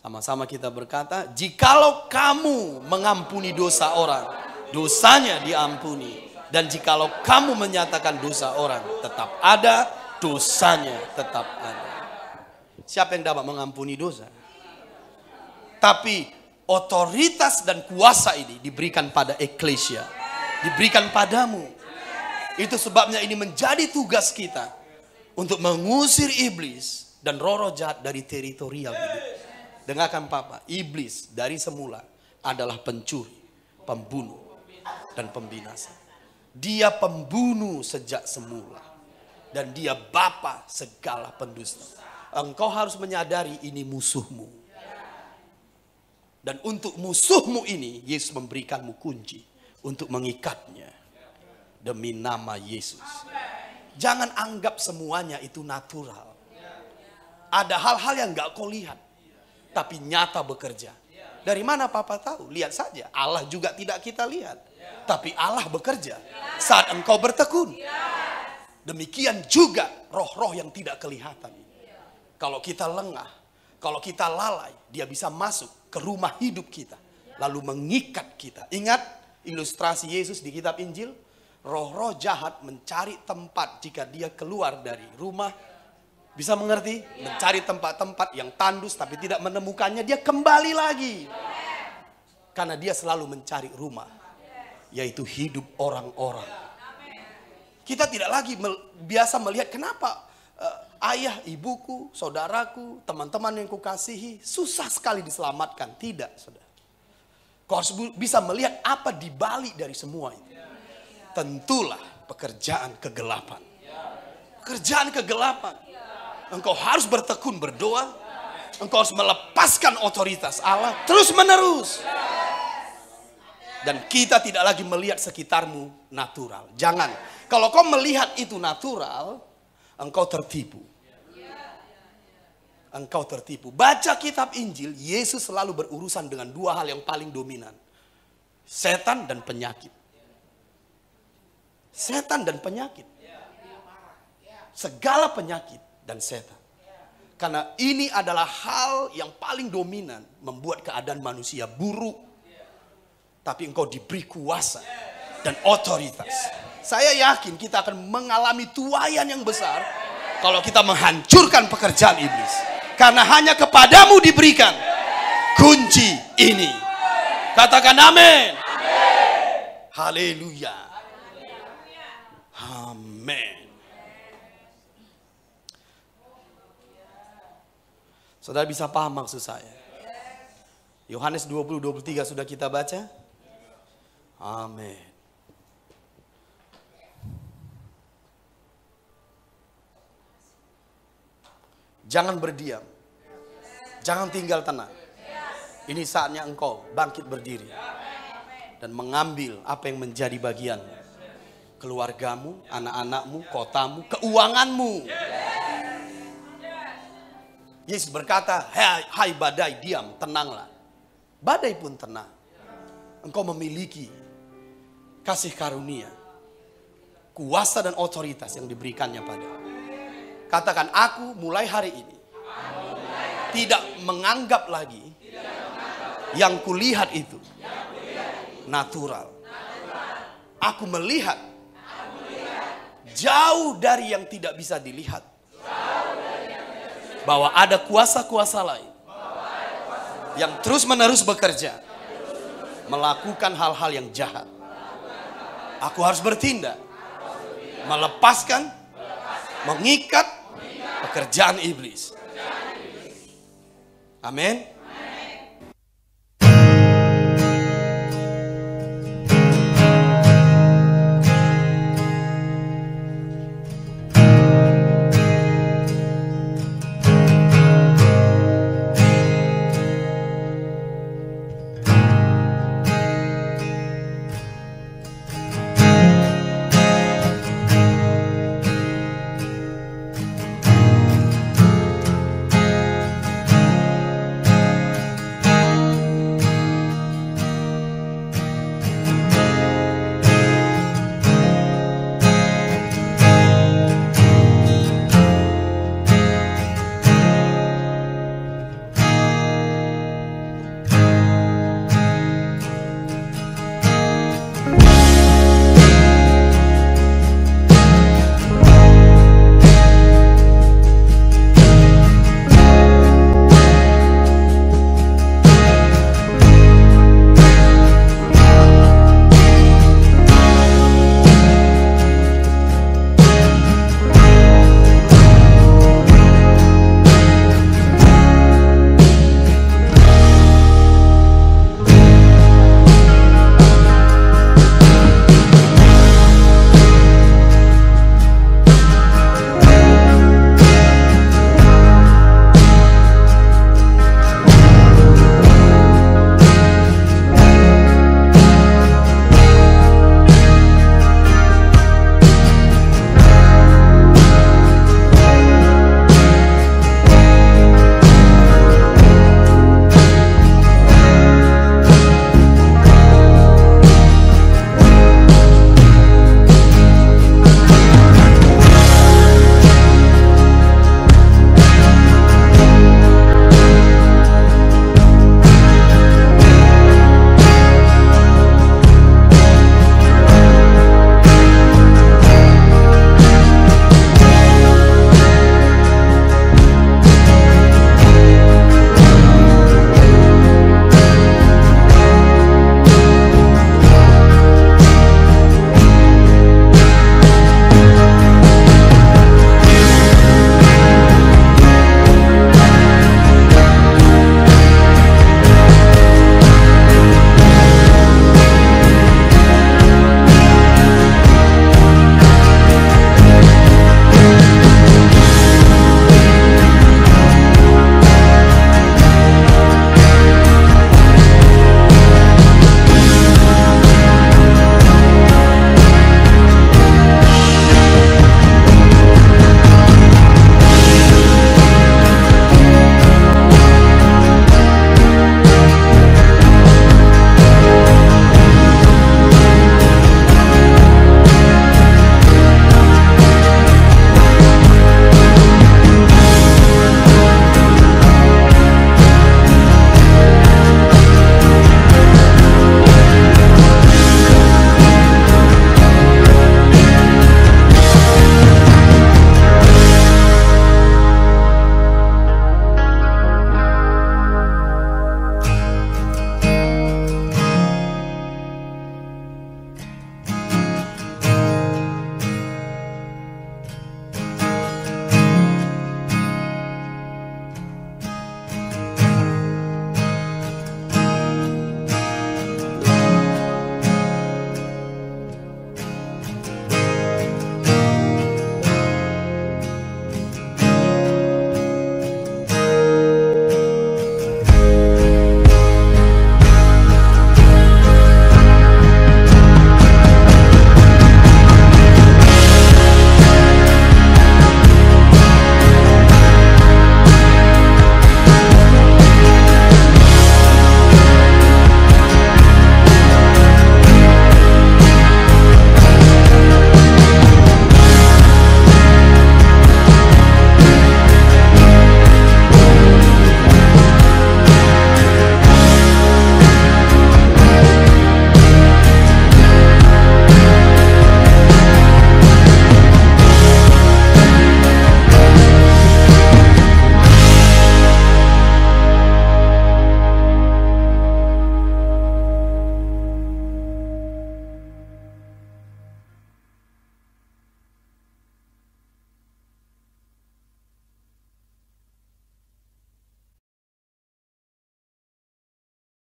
Sama-sama kita berkata, jikalau kamu mengampuni dosa orang, dosanya diampuni. Dan jikalau kamu menyatakan dosa orang, tetap ada, dosanya tetap ada. Siapa yang dapat mengampuni dosa? Tapi otoritas dan kuasa ini diberikan pada eklesia. Diberikan padamu. Itu sebabnya ini menjadi tugas kita. untuk mengusir iblis dan roh-roh jahat dari teritorial hidup. Dengarkan Papa, iblis dari semula adalah pencuri, pembunuh, dan pembinasa. Dia pembunuh sejak semula. Dan dia bapa segala pendusta. Engkau harus menyadari ini musuhmu. Dan untuk musuhmu ini, Yesus memberikanmu kunci untuk mengikatnya. Demi nama Yesus. Jangan anggap semuanya itu natural. Ada hal-hal yang gak kau lihat. Tapi nyata bekerja. Dari mana Papa tahu? Lihat saja. Allah juga tidak kita lihat. Tapi Allah bekerja saat engkau bertekun. Demikian juga roh-roh yang tidak kelihatan. Kalau kita lengah, kalau kita lalai, dia bisa masuk ke rumah hidup kita. Lalu mengikat kita. Ingat ilustrasi Yesus di kitab Injil? Roh-roh jahat mencari tempat jika dia keluar dari rumah. Bisa mengerti? Mencari tempat-tempat yang tandus tapi tidak menemukannya. Dia kembali lagi. Karena dia selalu mencari rumah. Yaitu hidup orang-orang. Kita tidak lagi biasa melihat kenapa uh, ayah, ibuku, saudaraku, teman-teman yang kukasihi susah sekali diselamatkan. Tidak, saudara. Kau harus bisa melihat apa di balik dari semua itu. Tentulah pekerjaan kegelapan. Pekerjaan kegelapan. Engkau harus bertekun berdoa. Engkau harus melepaskan otoritas Allah terus menerus. Dan kita tidak lagi melihat sekitarmu natural. Jangan. Kalau kau melihat itu natural, engkau tertipu. Engkau tertipu. Baca kitab Injil, Yesus selalu berurusan dengan dua hal yang paling dominan. Setan dan penyakit. Setan dan penyakit. Segala penyakit dan setan. Karena ini adalah hal yang paling dominan membuat keadaan manusia buruk, tapi engkau diberi kuasa dan otoritas. Saya yakin kita akan mengalami tuayan yang besar kalau kita menghancurkan pekerjaan iblis. Karena hanya kepadamu diberikan kunci ini. Katakan amin. Haleluya. Amin. Saudara bisa paham maksud saya? Yohanes 20 23 sudah kita baca? Amin. Jangan berdiam. Jangan tinggal tenang. Ini saatnya engkau bangkit berdiri. Dan mengambil apa yang menjadi bagian. Keluargamu, anak-anakmu, kotamu, keuanganmu. Yesus berkata, hai, hai badai diam, tenanglah. Badai pun tenang. Engkau memiliki kasih karunia, kuasa dan otoritas yang diberikannya pada. Katakan aku mulai hari ini tidak menganggap lagi yang kulihat itu natural. Aku melihat jauh dari yang tidak bisa dilihat. Bahwa ada kuasa-kuasa lain yang terus menerus bekerja melakukan hal-hal yang jahat Aku harus bertindak. Melepaskan, mengikat pekerjaan iblis. Amin.